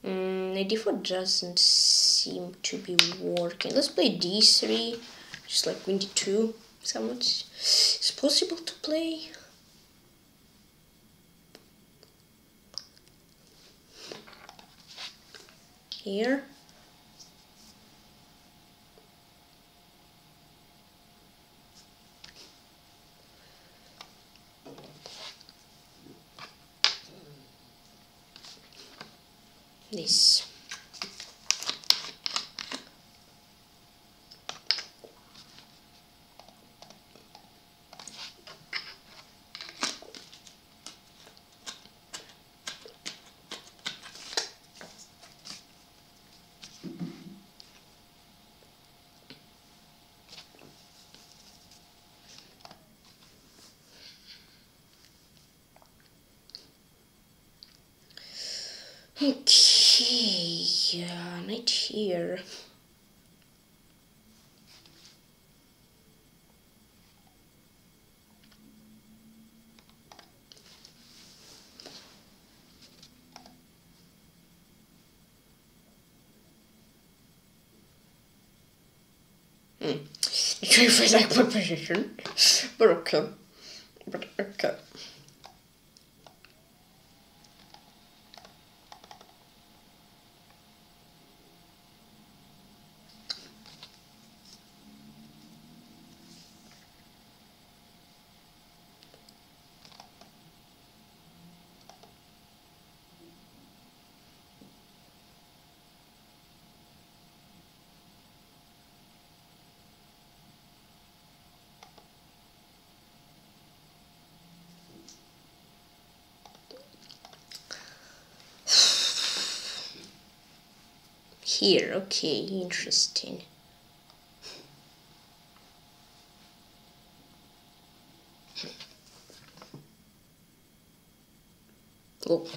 Mm, 94 doesn't seem to be working. Let's play d3, just like queen d2. Is how much is possible to play? Here. This. Okay, yeah, right here. Hmm. Like my position, but okay. But okay. Here, okay, interesting. Oh.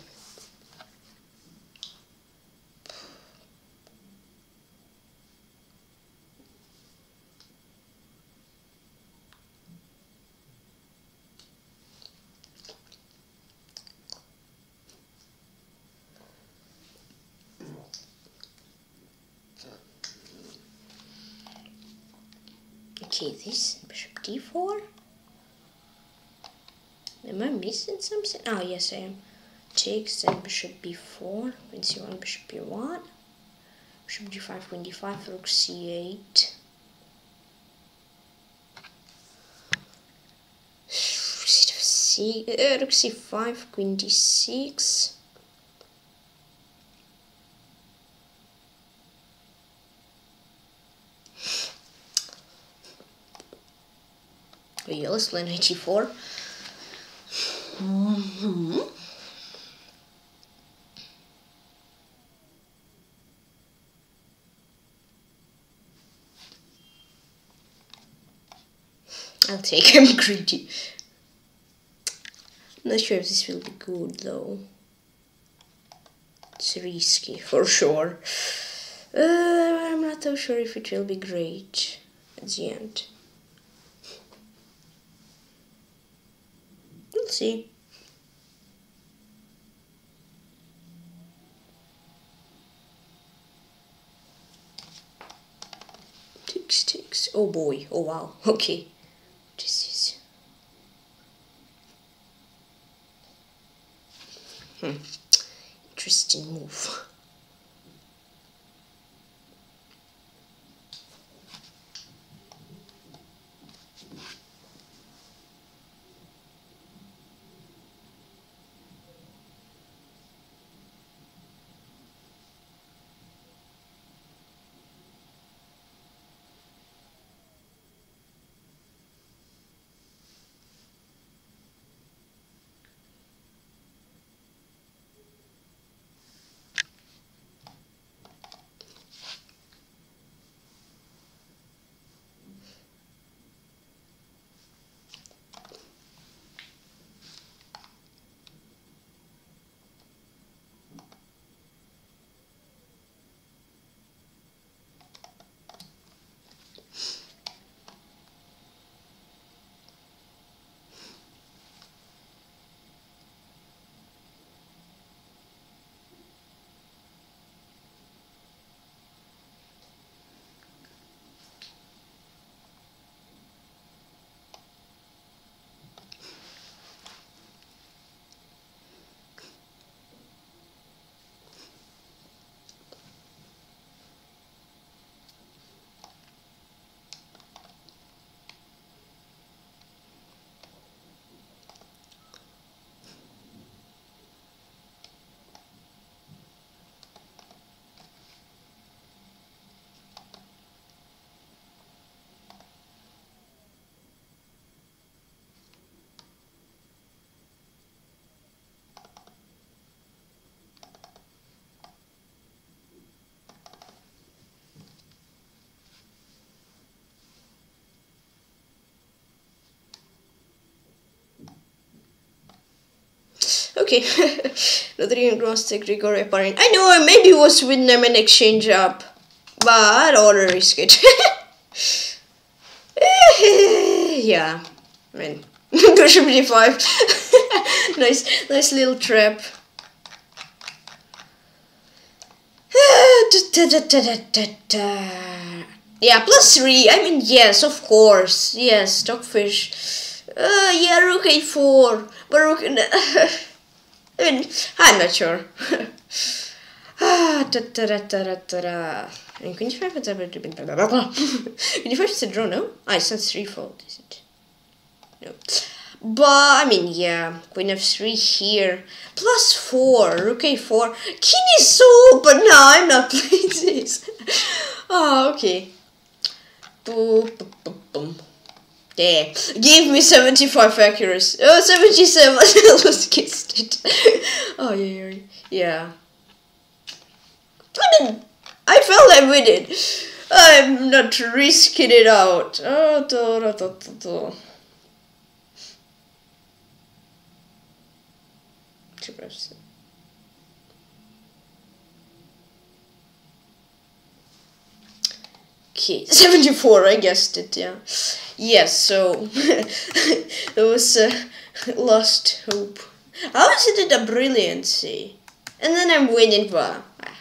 Okay, this bishop d4. Am I missing something? Oh, yes, I am. Takes then bishop b4, queen c1, bishop b1, bishop g5, queen d5, rook c8. C, rook c5, queen d6. Yellow line 84. Mm-hmm. I'll take him [laughs] greedy. Not sure if this will be good though. It's risky for sure. Uh, I'm not so sure if it will be great at the end. See. Ticks, ticks. Oh boy. Oh wow. [laughs] Okay. This is. Hmm. Interesting move. Okay, [laughs] Rodrigo Grostek, Grigoriy Oparin. I know, maybe it was with them an exchange up, but I don't want to risk it. [laughs] yeah, I mean, [laughs] bishop d5. nice, nice little trap. [sighs] Yeah, plus three. I mean, yes, of course. Yes, stockfish. Uh, yeah, rook a4. But rook. I mean, I'm not sure. ah, da, da, da, da, da, da. And queen d5 is ever queen d5 is a draw, no? Ah, it's not threefold, is it? No. But, I mean, yeah, queen f3 here. Plus 4, rook a4. King is so open now, I'm not [laughs] playing this. oh, okay. Boom, boom, boom, boom. Yeah, give me 75 accuracy. Oh, 77, I almost kissed it. oh, yeah, yeah, yeah. I mean, I felt I win it. I'm not risking it out. Oh, do, do, do, do, do. Okay, [laughs] 74, I guessed it, yeah. Yes, so [laughs] it was uh, [laughs] lost hope. How is it a brilliancy? And then I'm winning, but ah,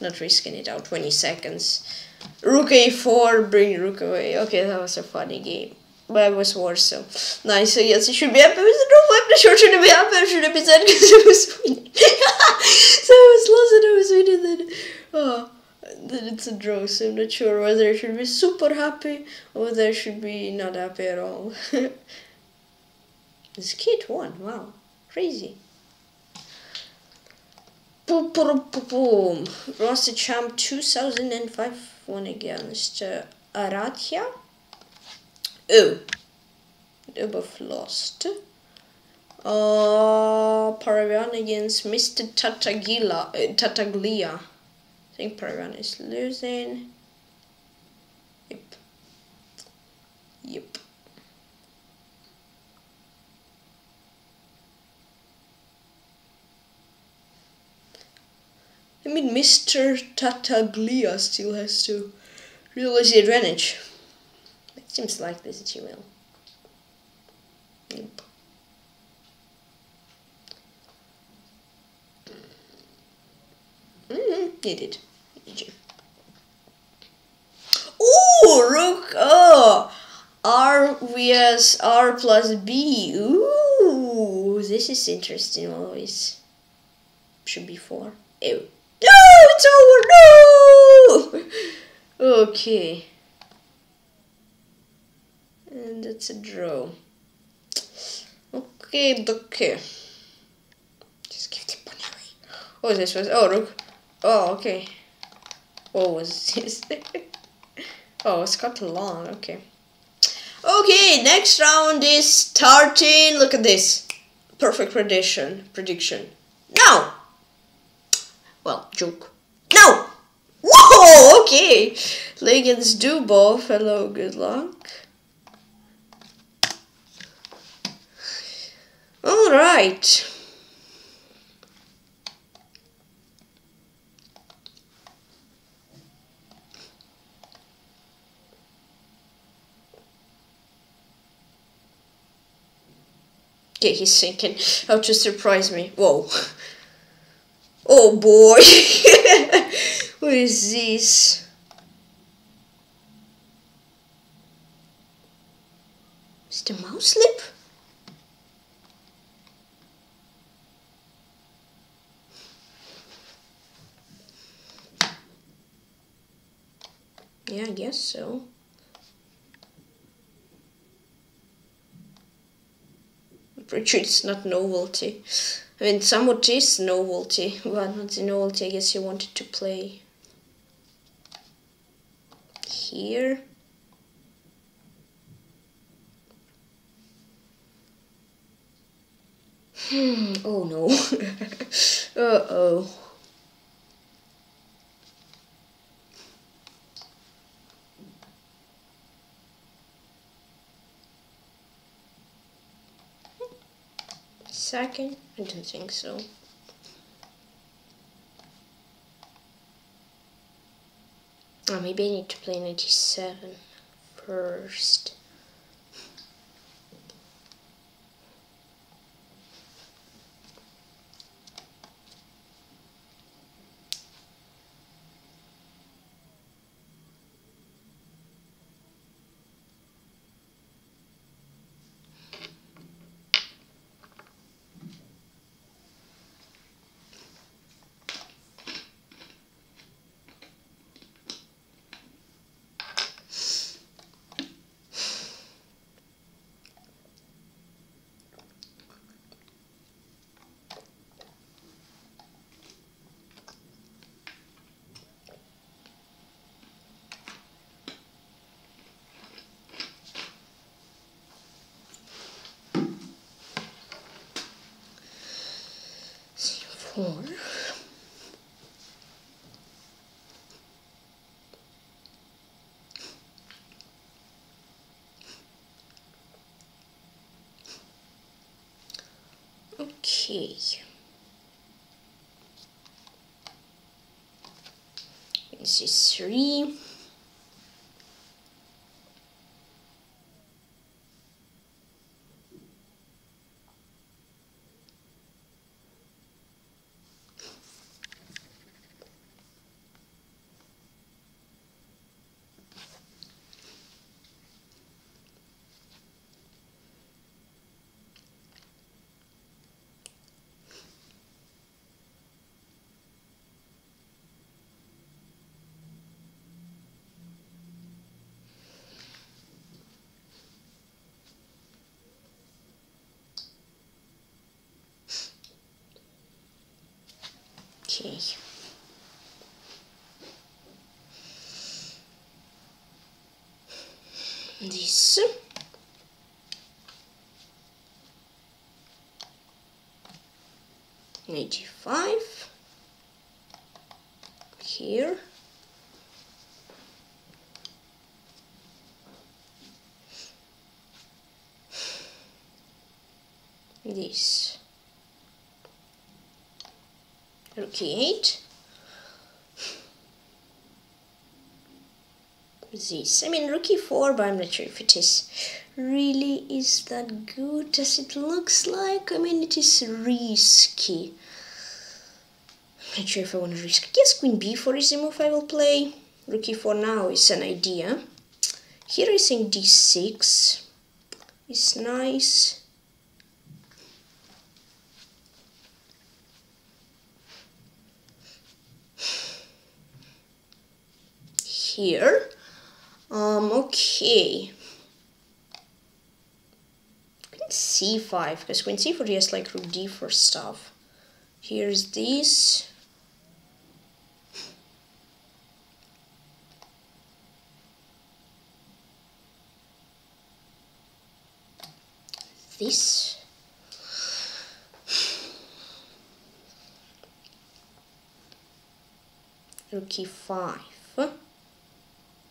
not risking it out 20 seconds. Rook a4, bring rook away. Okay, that was a funny game. But it was worse, so... Nice, so yes, you should be happy with the draw. I'm not sure should be happy, I should been sad because it was winning. so I was lost and I was winning then. Oh, then it's a draw, so I'm not sure whether I should be super happy or whether I should be not happy at all. [laughs] this kid won, wow, crazy. Boom, boom, boom, boom. Rossi Champ 2005 won against uh, Aratia. Oh, they both lost. Uh, Paravan against Mr. Tatagila, uh, Tataglia. I think Paravan is losing. Yep. Yep. I mean, Mr. Tataglia still has to realize the advantage. It seems like this he will. Yep. Mm-hmm, he did. Did Ooh, rook! Oh! R vs R plus B. Ooh, this is interesting always. Should be four. Ew. No, it's over. No. [laughs] Okay. And it's a draw. Okay, okay. Just give the bunny away. Oh, this was. Oh, look. Oh, okay. What was this? oh, it's got long. Okay. Okay, next round is starting. Look at this. Perfect prediction. Prediction. Now. Well, joke. No! Whoa, okay. Legends Dubov. Hello, good luck. Alright. Okay, he's thinking how to surprise me. Whoa. [laughs] Oh boy. [laughs] what is this? Is the mouse slip? Yeah, I guess so. Is not novelty. I mean, somewhat is novelty, but not the novelty I guess you wanted to play. Here. Hmm, oh no. [laughs] Uh-oh. Second? I don't think so. Oh, maybe I need to play 97 first. Four. Okay. This is three. 10 85 here. This. Rook 8 I mean, Rookie 4, but I'm not sure if it is really is that good as it looks like. I mean, it is risky. I'm not sure if I want to risk. Yes, Queen B4 is a move I will play. Rookie 4 now is an idea. Here I think D6 is nice. here. Um, okay. Queen c5, because queen c4 has like rook d4 stuff. Here's this. This. [sighs] Rook e5.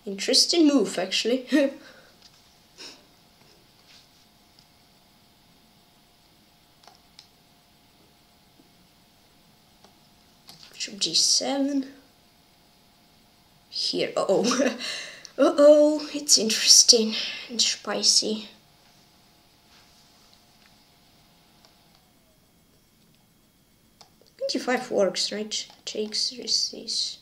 Interesting move, actually. [laughs] Bishop g7. Here, uh oh. [laughs] uh oh, it's interesting and spicy. Twenty-five works, right? Takes this.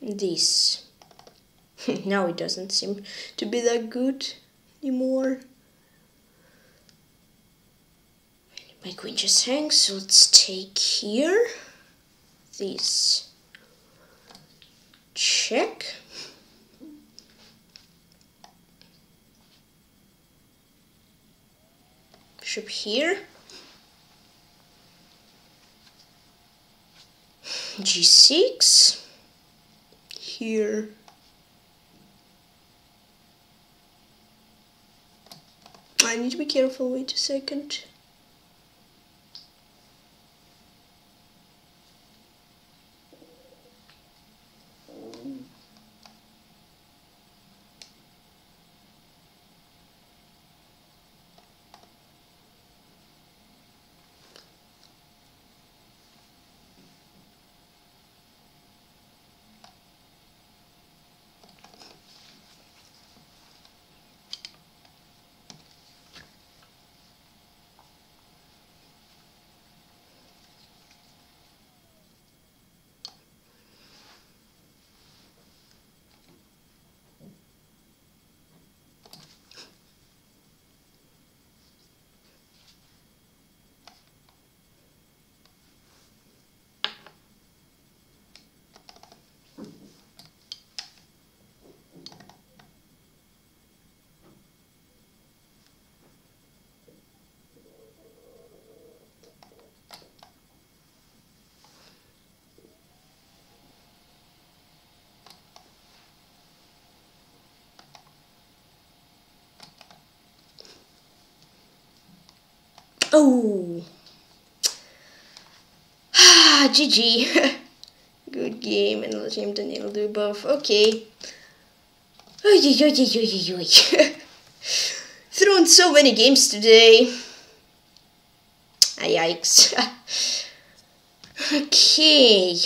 This. [laughs] now it doesn't seem to be that good anymore. My queen just hangs, so let's take here this check. Bishop here. G6 here. I need to be careful, wait a second. Oh. [sighs] Ah, GG. [laughs] Good game, and Legend Daniel Dubov. Okay. Oy, oy, oy, oy. [laughs] Thrown so many games today. Ah, yikes. [laughs] okay.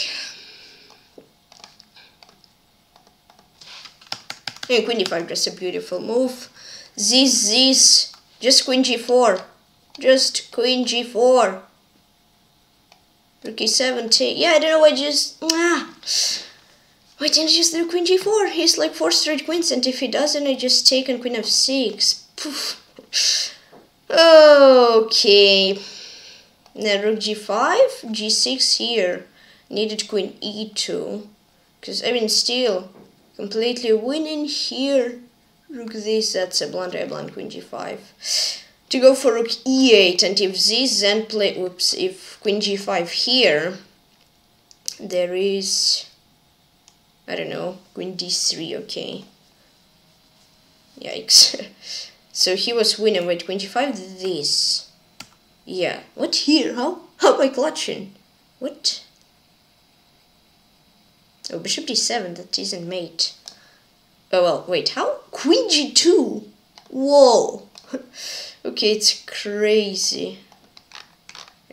And queen d5 just a beautiful move. This, this, just queen g4. Just queen g4. Rook e17. Yeah, I don't know why just... Ah. Why didn't I just do queen g4? He's like four straight queens, and if he doesn't, I just take on queen f6. Poof. Okay. Now rook g5, g6 here. Needed queen e2. Because, I mean, still, completely winning here. Rook this, that's a blunder, blind queen g5 to go for rook e8 and if this then play oops if queen g5 here there is I don't know queen d3 okay. Yikes. [laughs] So he was winning with queen g5 this. Yeah what here how how am I clutching? What? Oh bishop d7 that isn't mate. Oh well wait how? Queen g2 whoa [laughs] okay, it's crazy.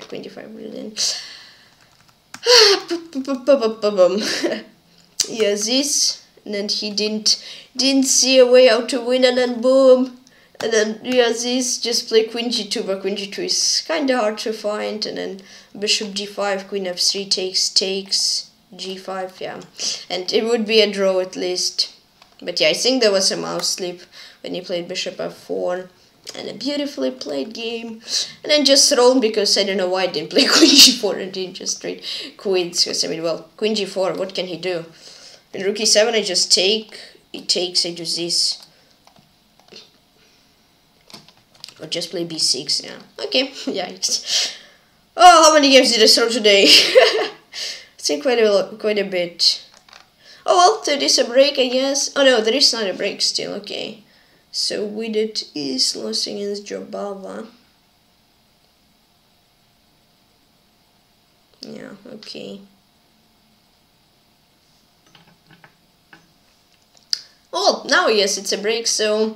25 [sighs] brilliant. [laughs] yeah, this, and then he didn't didn't see a way out to win, and then boom, and then yeah, this. Just play queen g2, but queen g2 is kind of hard to find, and then bishop d5, queen f3 takes takes g5, yeah, and it would be a draw at least. But yeah, I think there was a mouse slip when he played bishop f4 and a beautifully played game. And then just thrown because I don't know why I didn't play [laughs] queen g4 and didn't just trade queens. Because I mean, well, queen g4, what can he do? In rook e7, I just take, he takes, I do this. Or just play b6, yeah. Okay, [laughs] yeah. Oh, how many games did I throw today? [laughs] I think quite a, quite a bit. Oh well, there is a break, I guess. Oh no, there is not a break still, okay. Sjugirov is losing against Jobava. Yeah, okay. Oh, now yes, it's a break, so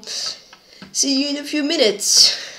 see you in a few minutes.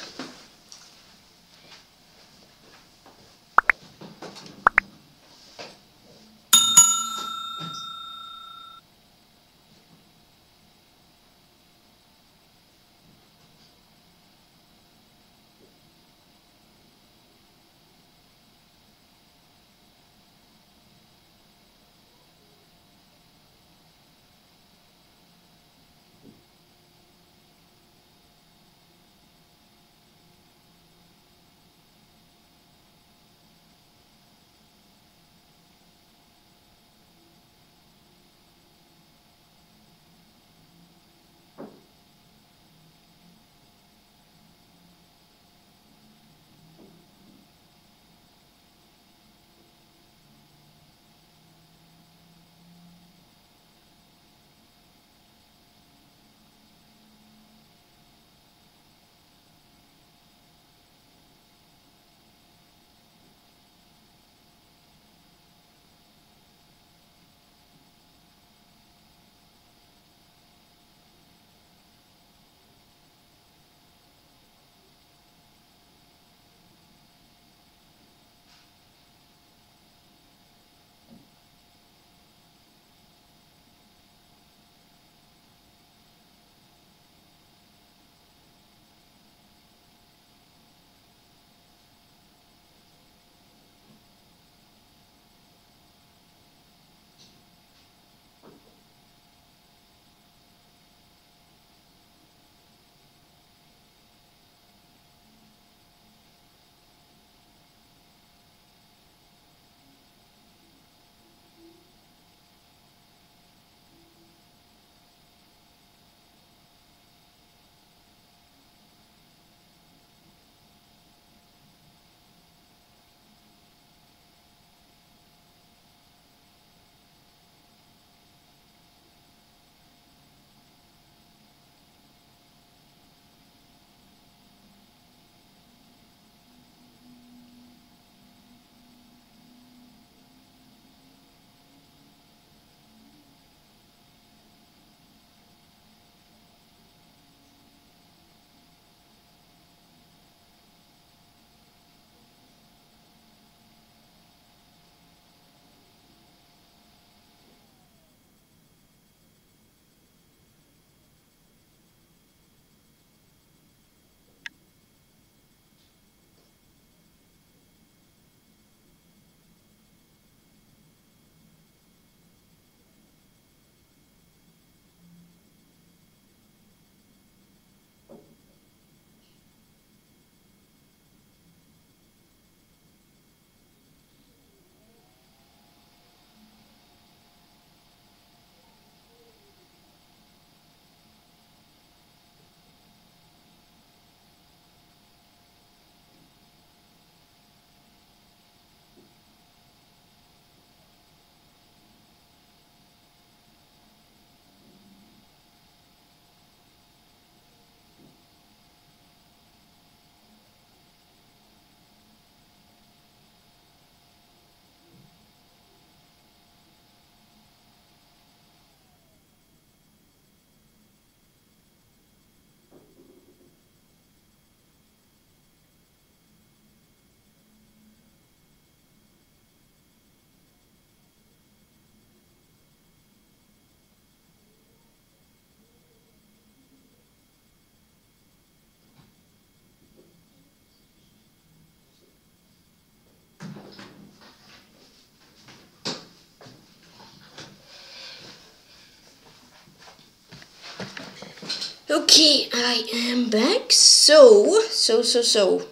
Okay, I am back. So, so, so, so.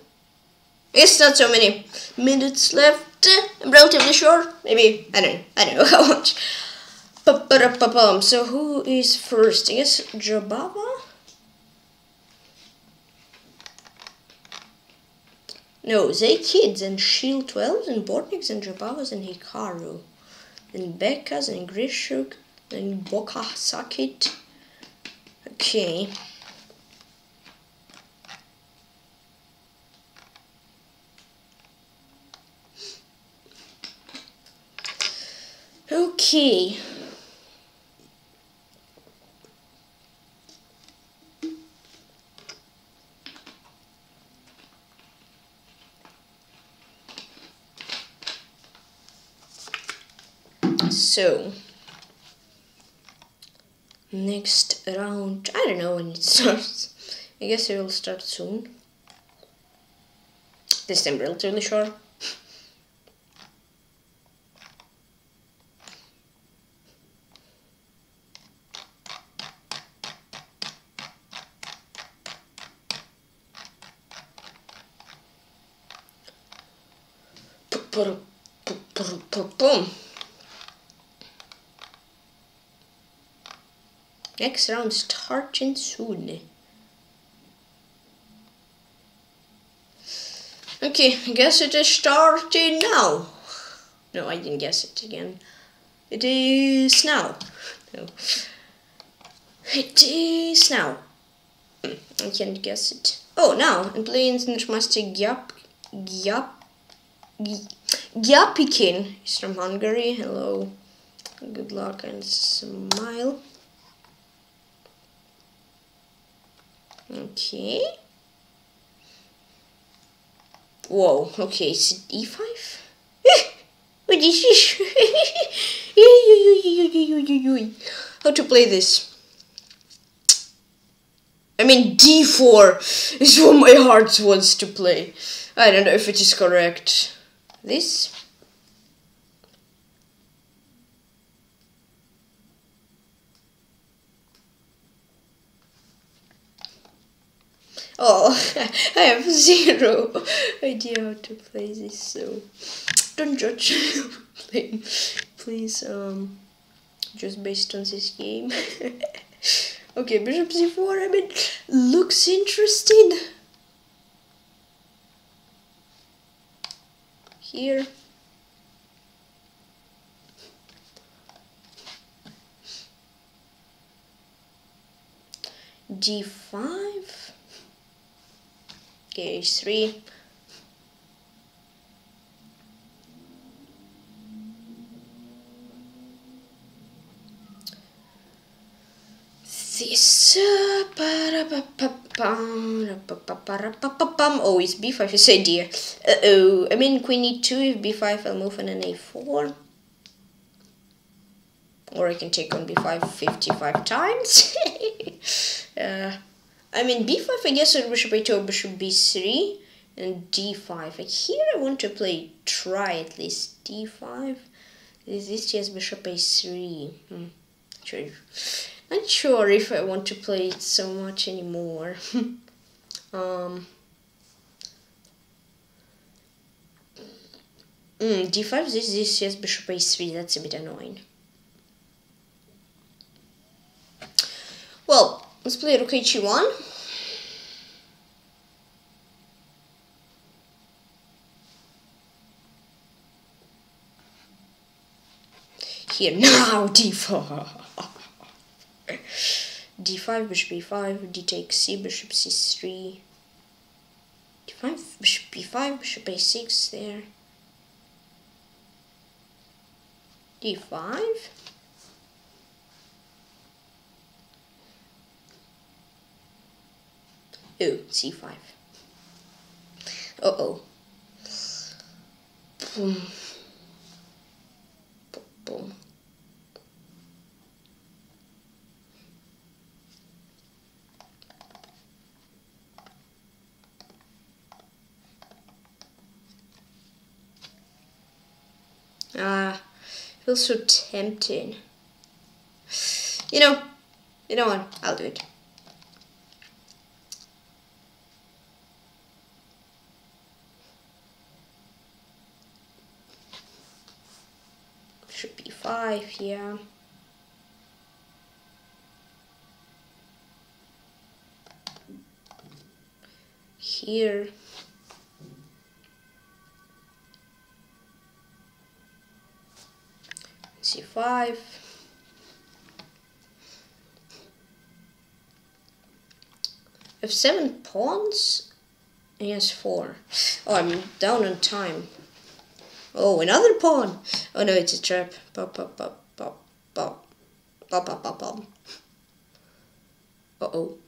It's not so many minutes left. I'm relatively sure. Maybe, I don't know. I don't know [laughs] how much. Ba-ba-da-ba-bum. So who is first? I guess Jobava? No, they kids and Shield 12 and Bortniks and Jobavas and Hikaru. And Bekkas and Grischuk and Boka Sakit. Okay. Okay. So, next round, I don't know when it [laughs] starts. I guess it will start soon. This time relatively sure. Boom. Next round starting soon. Okay, I guess it is starting now. No, I didn't guess it again. It is now. No. It is now. Hmm, I can't guess it. Oh, now I'm playing Master Gyap Gyap Gyapikin. He's from Hungary. Hello. Good luck and smile. Okay. Whoa, okay, it's e5? what is this? [laughs] Oh, [laughs] How to play this? I mean, d4 is [laughs] what my heart wants to play. I don't know if it is correct. This? Oh, [laughs] I have zero [laughs] idea how to play this, so don't judge [laughs] playing, please. Um, just based on this game. okay, Bishop c4. I mean, looks interesting. Here. G5 gauge 3 this uh, oh it's b5 is idea uh-oh. I mean queen e2 if b5 I'll move on an a4 or I can take on b5 55 times. [laughs] Uh, I mean b5 I guess on bishop a2 bishop b3 and d5 here I want to play try at least d5 is this is just bishop a3 hmm. Not sure if I want to play it so much anymore. [laughs] um, mm, d5, this, this, yes, bishop a3, that's a bit annoying. Well, let's play rook h1. Here, now [laughs] d4 d5, bishop e5, d takes c, bishop c3, d5, bishop b5, bishop a6 there, d5, oh, c5, uh-oh, boom, boom. Ah, feels so tempting. You know, you know what? I'll do it. five here. Here. C5. F7 pawns? Yes, 4. Oh, I'm down on time. Oh, another pawn. Oh no, it's a trap. Pop, pop, pop, pop, pop, pop, pop, pop, pop. Uh oh.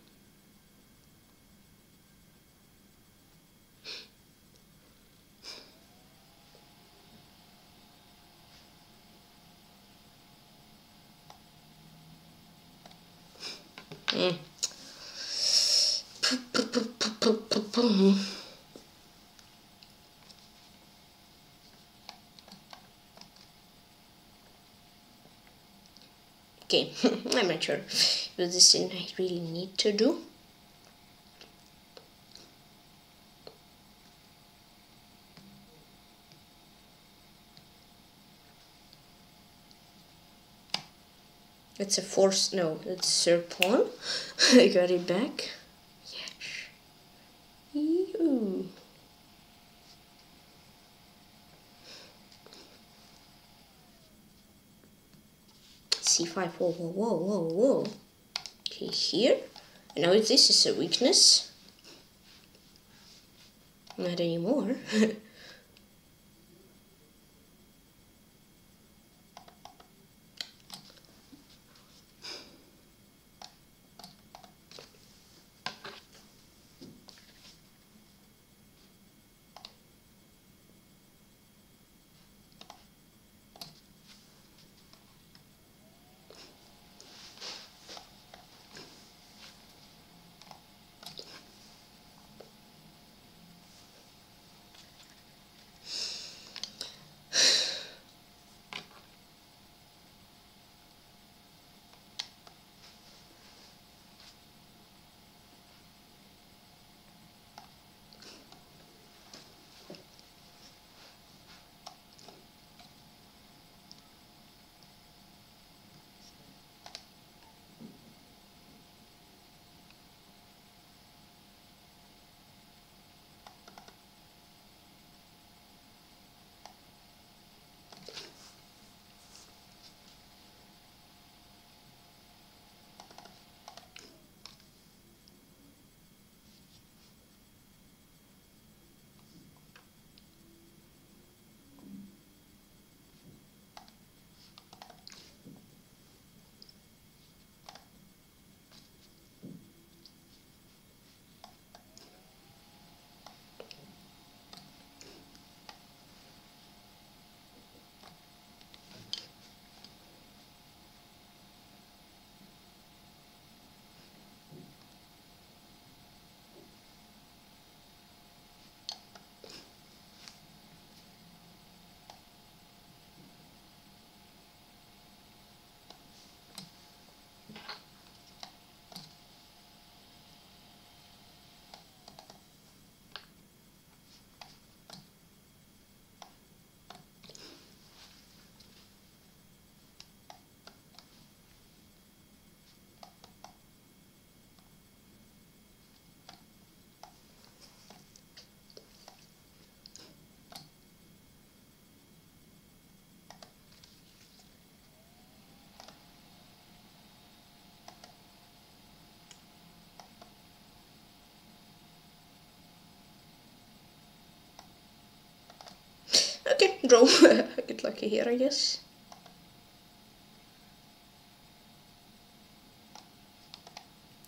Mm. Okay, [laughs] I'm not sure if this thing I really need to do. It's a force, no, it's Sir Pawn. [laughs] I got it back. Yes. Ew. C5, whoa, whoa, whoa, whoa, whoa. Okay, here. Now this is a weakness. Not anymore. [laughs] draw. [laughs] Get lucky here, I guess.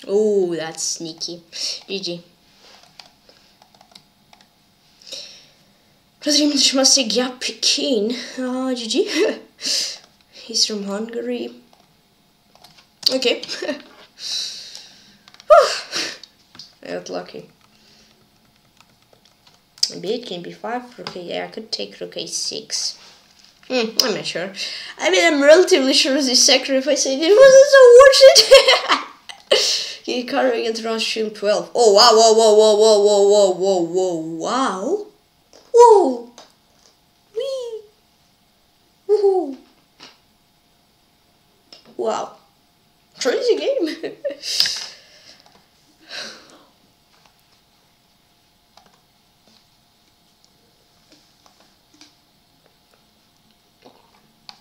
Oh, that's sneaky. GG. Vladimir Masigia Pekin. Ah, GG. [laughs] He's from Hungary. Okay. [laughs] I got lucky. Maybe it can be 5 rook I could take rook a6. Mm, I'm not sure. I mean, I'm relatively sure this sacrifice I did wasn't so worth it. [laughs] he carrying against Rothschild 12. Oh, wow, whoa, whoa, whoa, whoa, whoa, whoa, whoa, wow. Whoa. Wee. Woohoo. wow. Crazy game. [laughs]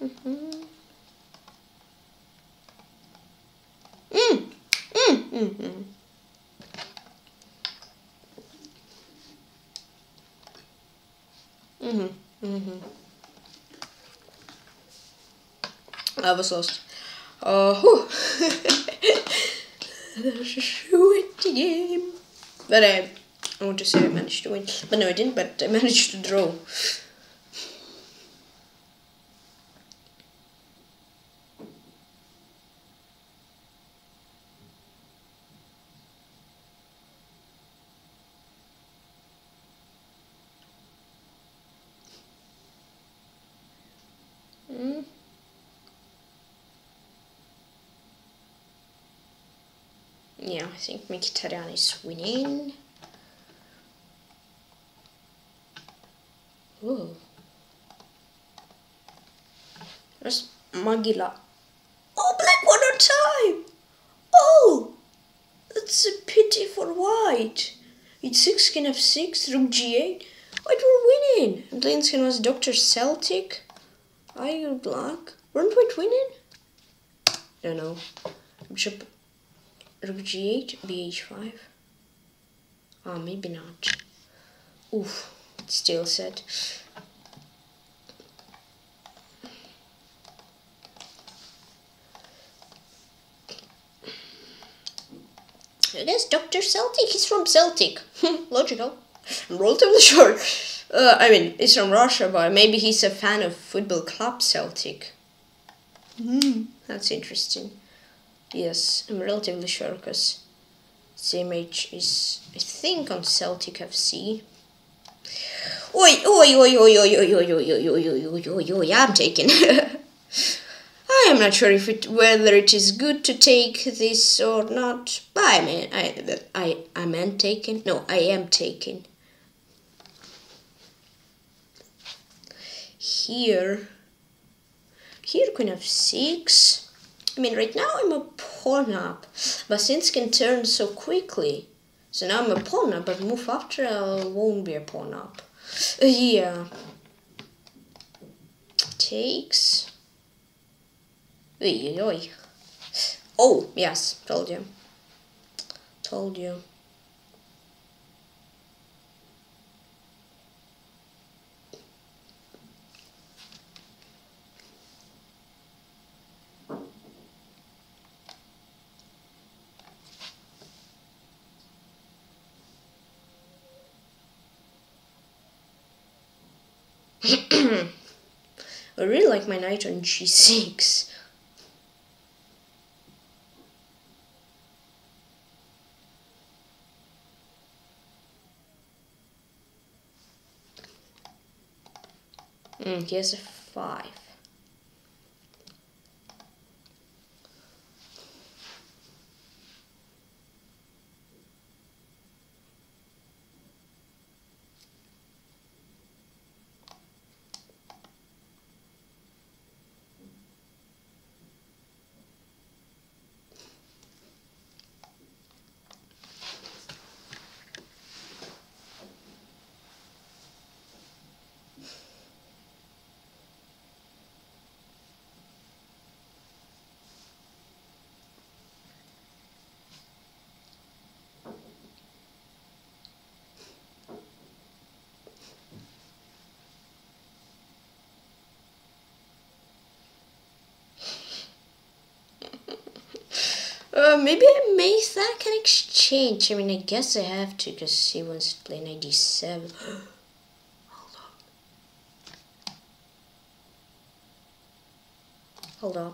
mm-hmm. Mm. Mm. Mm-hmm. Mm-hmm. Mm-hmm. I was lost. Uh, whew. [laughs] Sweet game. But I, I want to say I managed to win. But no, I didn't, but I managed to draw. Mm. Yeah, I think Mkhitaryan is winning. Ooh. There's Magila. Oh, black one on time! Oh! That's a pity for white. It's 6 skin f6, rook g8. White were winning. And lane skin was Dr. Celtic. Are you black? Weren't white winning? I don't know. Bishop rook g8, bh5. Oh, maybe not. Oof, still set. I guess Dr. Celtic, he's from Celtic. [laughs] Logical. I'm relatively [laughs] sure. Uh, I mean, he's from Russia, but maybe he's a fan of football club Celtic. Mm, that's interesting. Yes, I'm relatively sure because CMH is, I think, on Celtic FC. Oi, oi, oi, oi, oi, oi, oi, oi, oi, oi, oi, oi, oi, I'm taking. I am not sure if it whether it is good to take this or not. But I mean, I I I meant taken. No, I am taking. Here. Here, queen of six. I mean, right now I'm a pawn up, but since can turn so quickly, so now I'm a pawn up, but move after I won't be a pawn up. Uh, yeah. Takes. Oi, oi. Oh, yes, told you. Told you. I really like my knight on g6. Mm, he has a 5. Maybe I make that can exchange. I mean, I guess I have to because he wants to play 97. [gasps] Hold on. Hold on.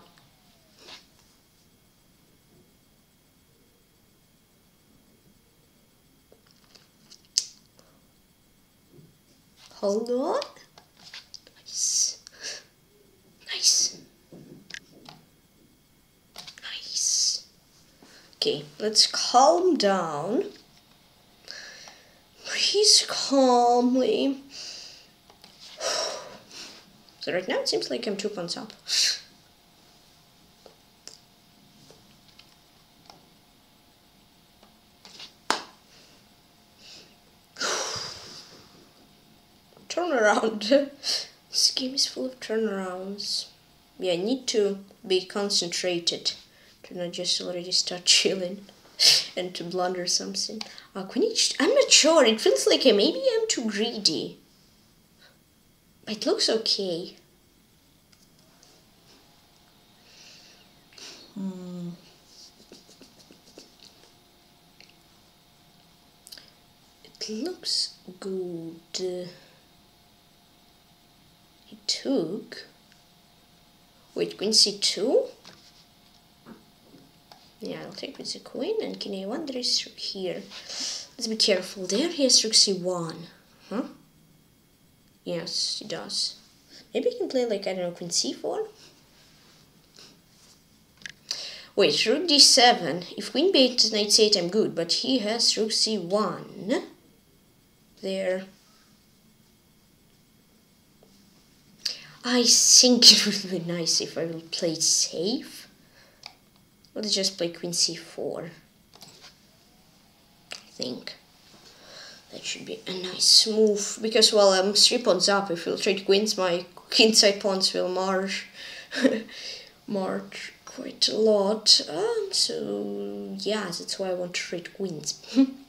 Hold on. Nice. Okay, let's calm down. Please calmly. [sighs] So right now it seems like I'm two points up. [sighs] Turnaround. [laughs] this game is full of turnarounds. Yeah, I need to be concentrated to just already start [laughs] chilling and to blunder something. Uh, I'm not sure. It feels like maybe I'm too greedy. It looks okay. Hmm. It looks good. He took. Wait, queen c2? Yeah, I'll take with the queen and king a1. There is rook here. Let's be careful. There he has rook c1. Huh? Yes, he does. Maybe he can play like, I don't know, queen c4? Wait, rook d7. If queen b8 knight c8, I'm good. But he has rook c1. There. I think [laughs] it would be nice if I will play safe. Let's just play queen c4. I think. That should be a nice move. Because while I'm three pawns up, if we'll trade queens, my [laughs] queenside pawns will march. [laughs] march quite a lot. Um, so, yeah, that's why I want to trade queens. [laughs]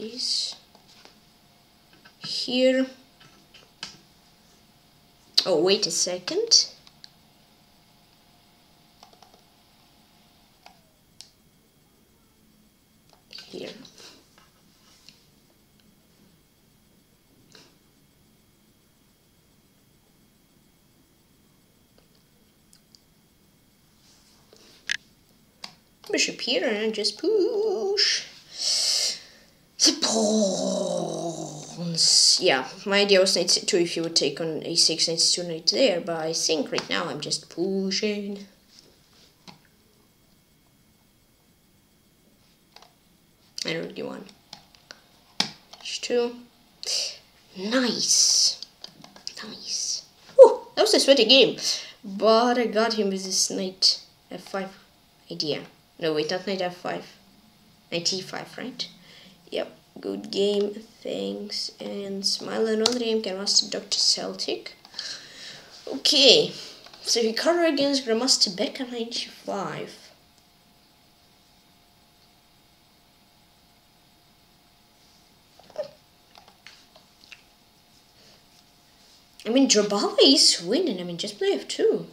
this. Here. Oh wait a second. Here. Bishop here and just push pawns. Yeah, my idea was knight c2 if you would take on a6, knight c2, knight there, but I think right now I'm just pushing. I rook d1. h2. Nice. Nice. Oh, that was a sweaty game. But I got him with this knight f5 idea. No, wait, not knight f5. Knight e5, right? Yep, good game, thanks, and smiling on game Grandmaster Dr. Celtic. Okay, so Hikaru against Grandmaster Becca 95. I mean, Drabala is winning. I mean, just play f2.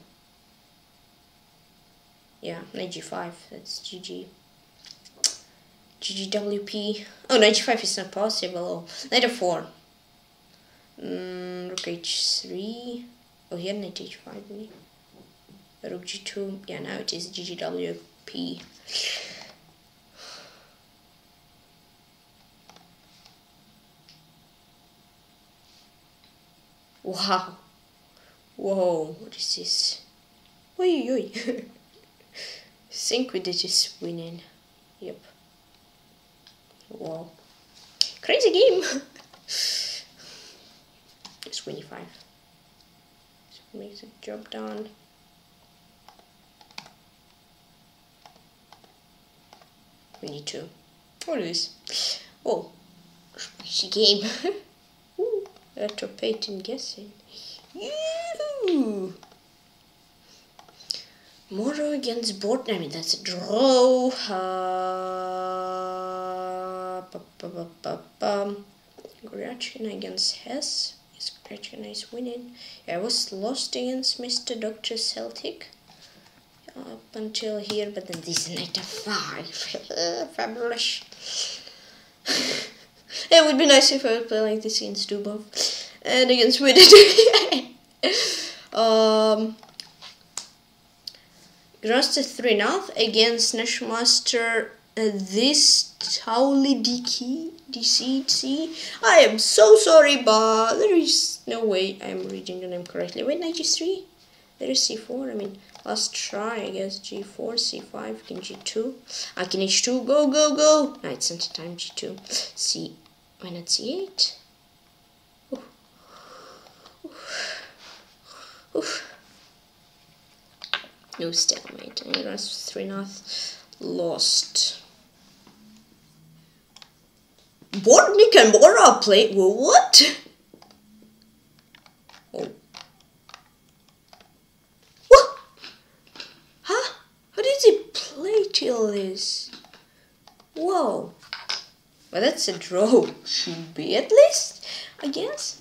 Yeah, knight g5. That's GG. GGWP. Oh, 95 is not possible. Oh, knight f4. Mm, rook h3. Oh, here knight h5. Maybe. Rook g2. Yeah, now it is GGWP. Wow. Whoa, what is this? Oi, oi. Think we did just winning. Yep. Wow. Crazy game! it's 25. So makes the job done. We need to. What is? Oh, crazy game. [laughs] Ooh, retropating guessing. Yoo! Moro against board. I mean, that's a draw. Uh, Gretchen against Hess. Yes, Gretchen is winning. I was lost against Mr. Dr. Celtic up until here, but then this knight of five. [laughs] Fabulous. [laughs] it would be nice if I would play like this against Dubov and against Vidit. [laughs] um, Grandmaster 3 North against Nashmaster uh, this DK DCC. I am so sorry, but there is no way I'm reading the name correctly. Wait, knight g3? There is c4. I mean, last try, I guess. g4, c5, king g2. Ah, king h2. Go, go, go. Knight center time g2. c. Why not c8? Ooh. Ooh. Oof. No stalemate. And that's three north lost. Bortnik and Bora play what? Oh. What? Huh? How did he play till this? Whoa. Well, that's a draw. [laughs] Should be at least, I guess.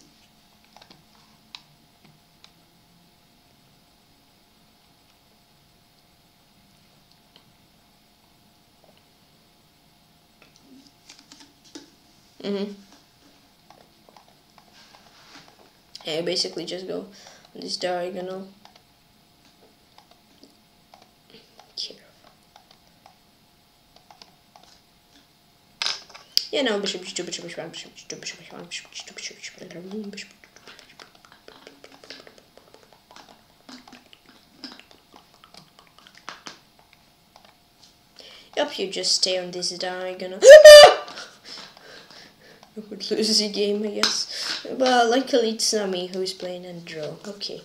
Mm-hmm. And basically just go this diagonal. Yeah, no. Yep, you just stay on this diagonal. I would lose the game, I guess. But luckily it's not me who's playing and draw. Okay.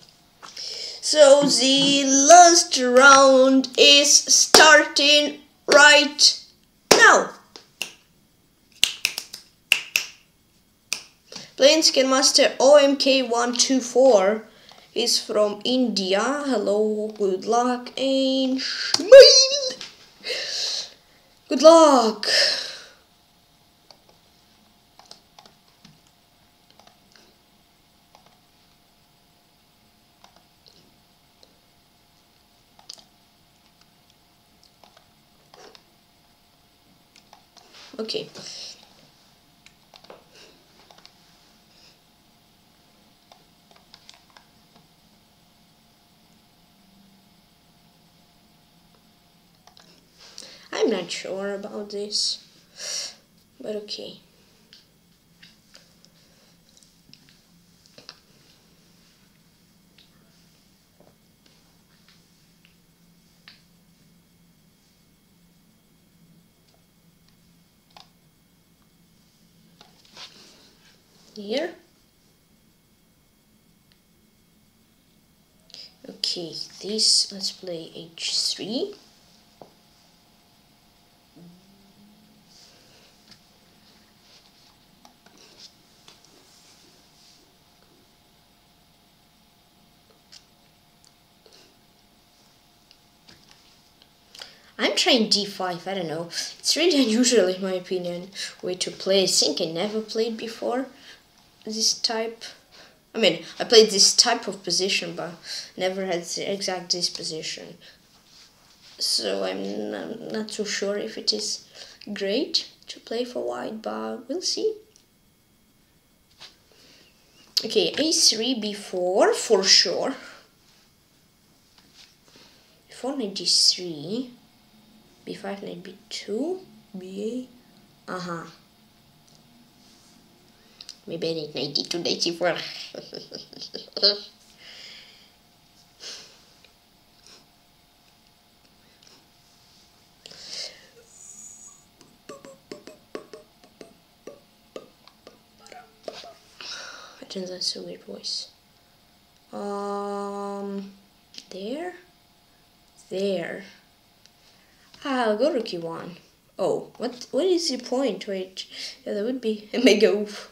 So the last round is starting right now. Playing Skin Master OMK124 is from India. Hello, good luck and. Good luck. Okay. I'm not sure about this, but okay. Here. Okay, this, let's play h3. I'm trying d5, I don't know. It's really [laughs] unusual in my opinion way to play. I think I never played before this type. I mean, I played this type of position, but never had the exact this position. So I'm not, so sure if it is great to play for white, but we'll see. Okay, a3, b4 for sure. Before knight d3 b5 knight b2 ba uh-huh maybe I need knight d2 knight c4 I think that's a weird voice um there there I'll go rookie one. Oh, what what is the point? Wait, yeah, that would be [laughs] a mega oof.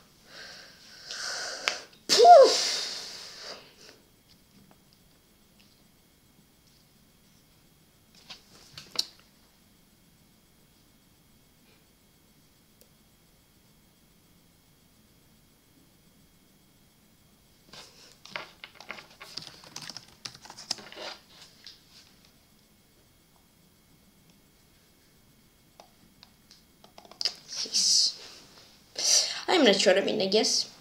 I'm gonna shut him in, I guess.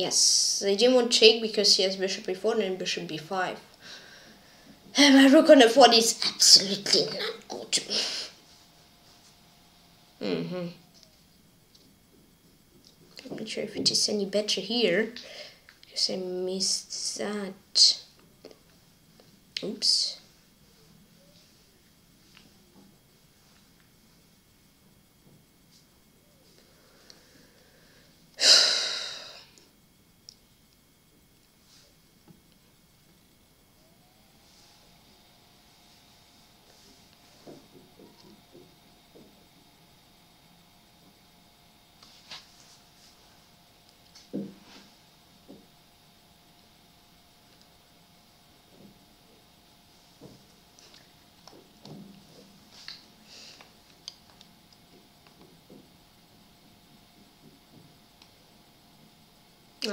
Yes, they didn't want take because he has bishop e4 and bishop b5. And my rook on f1 is absolutely not good. Mm-hmm. I'm not sure if it is any better here because I missed that. Oops.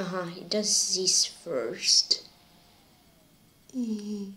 Uh-huh, does this first. Mm.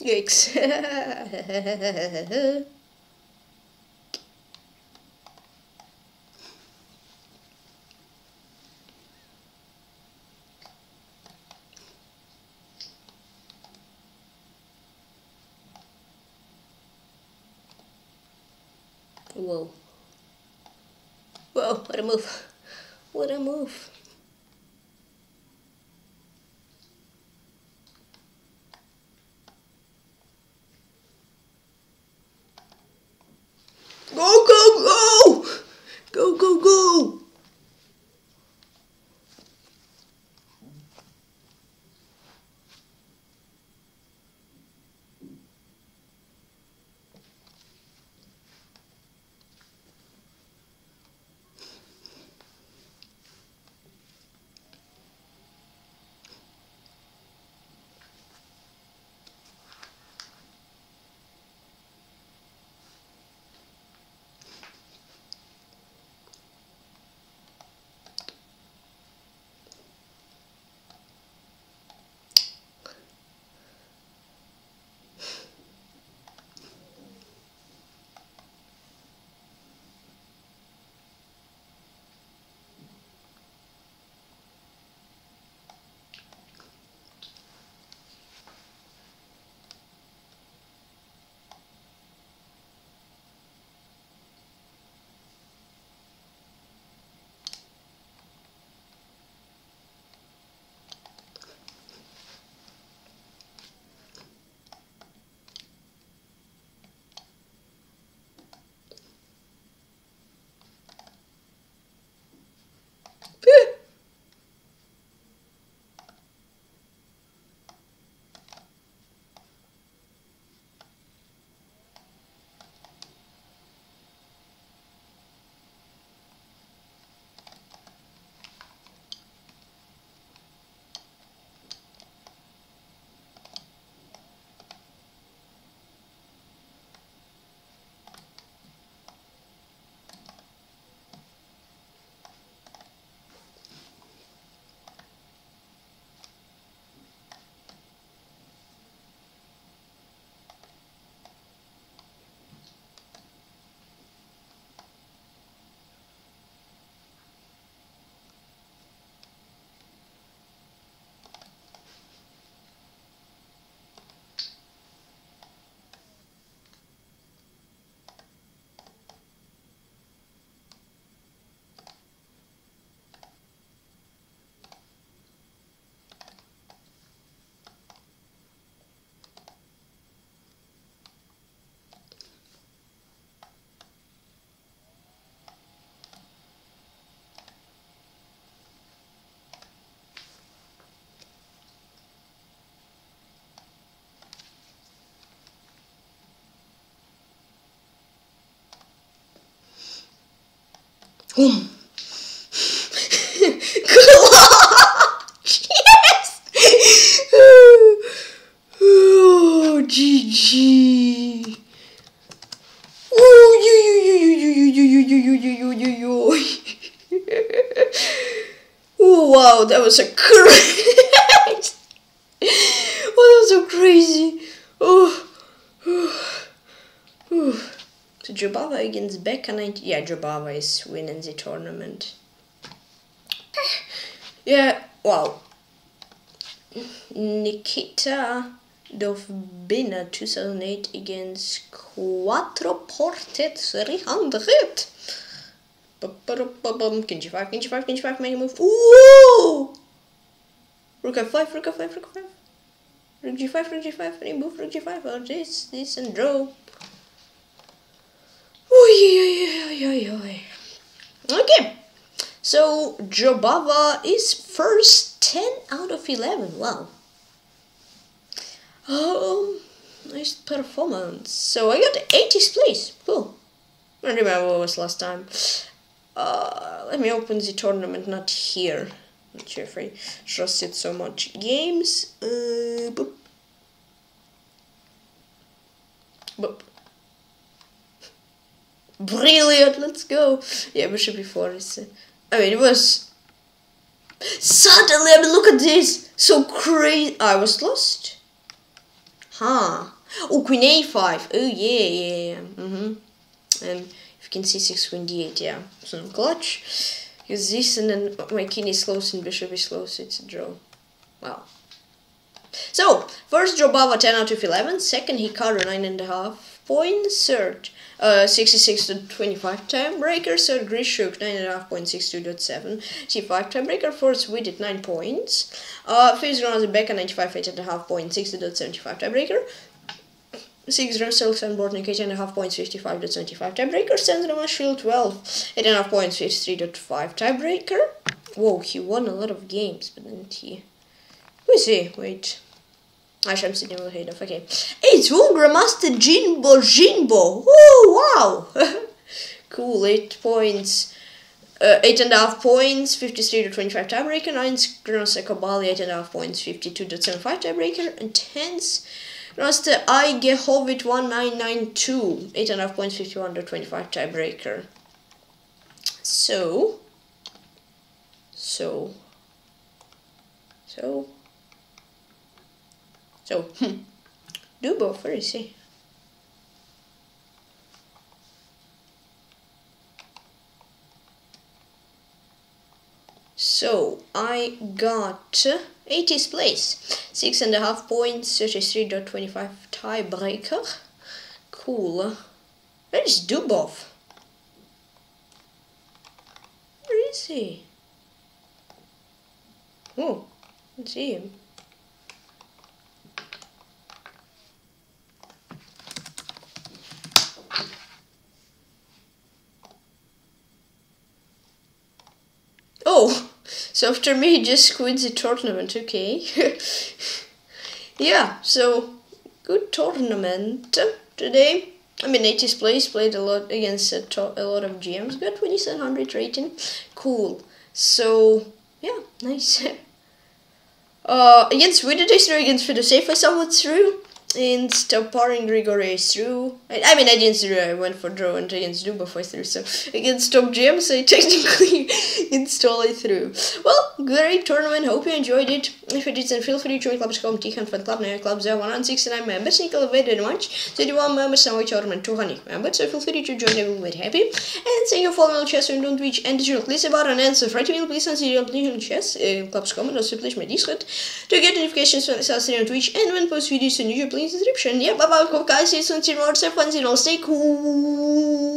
Yikes. [laughs] Boom. So against Becca 90. Yeah, Jobava is winning the tournament. [sighs] yeah, wow. Nikita Dovbina 2008 against Quattro Porte 300. King g5, king g5, king g5, make a move. Ooh! Rook f5, rook f5, rook f5. Rook g5, rook g5, any move, rook g5. Oh, this, this, and draw. Okay, so Jobava is first 10 out of 11. Wow. Um, nice performance. So I got 80th place. Cool. I don't remember what was last time. Uh, let me open the tournament, not here. Not sure if I trust it so much. Games. Uh, boop. Boop. Brilliant, let's go. Yeah, Bishop before is. Uh, I mean, it was. Suddenly, I mean, look at this. So crazy. I was lost. Huh. Oh, Queen A5. Oh, yeah, yeah, yeah. Mm hmm. And if you can see 6 Queen D8, yeah. So clutch. Because this and then my king is close and bishop is close, it's a draw. Wow. So, first Jobava 10 out of 11, second Hikaru 9.5 points, third uh, 66 to 25 timebreaker, So Grischuk 9.5.62.7, T5 tiebreaker. fourth Vidit 9 points, uh, fifth round the back 95 8.5.60.75 timebreaker, 6 round silk and board 8.5 points 55.75 tiebreaker, 7 round shield 12 8.5 points 53.5 tiebreaker. Whoa, he won a lot of games, but didn't he? We see, wait. Așa am sitting with enough. Okay. It's Ugra Master Jinbo Jinbo. Oh, wow. [laughs] cool. Eight points. Uh, eight and a half points, 53 to 25 tiebreaker. Nines, Granosa Kobali, eight and a half points, fifty-two point seven five tiebreaker. And tens, Granosa I Gehovit 1992, eight and a half points, 51 to 25 tiebreaker. So, so, so. So, hmm. do both, where is he? So, I got 80th place, 6.5 points, 33.25 tiebreaker. Cool. Where is Dubov? Where is he? Oh, let's see him. Oh, so after me, [laughs] just quit the tournament, okay. [laughs] yeah, so good tournament today. I mean, 80th place, played a lot against a, a lot of GMs, got 2700 rating. Cool. So, yeah, nice. [laughs] uh, against Vidit through, against Fedoseev, I somewhat through and Stoparing Grigore through. I, I, mean, I didn't through, I went for draw and against Duba I through, so against Top GMs, I [laughs] technically install it through. Well, great tournament, hope you enjoyed it. If you did, then feel free to join Clubs.com, Tykhon Fan Club, now Clubs are 169 members, and you very much. 31 members, now which tournament 200 members, so feel free to join, I will be happy. And thank you for following chess and don't Twitch and digital please about an answer, right to please and see your chess, uh, Clubs.com, and also please my Discord to get notifications when I start on Twitch and when post videos on YouTube, link in the description. Yep, yeah, bye bye guys, see you soon, tomorrow, 7.0, stay cool.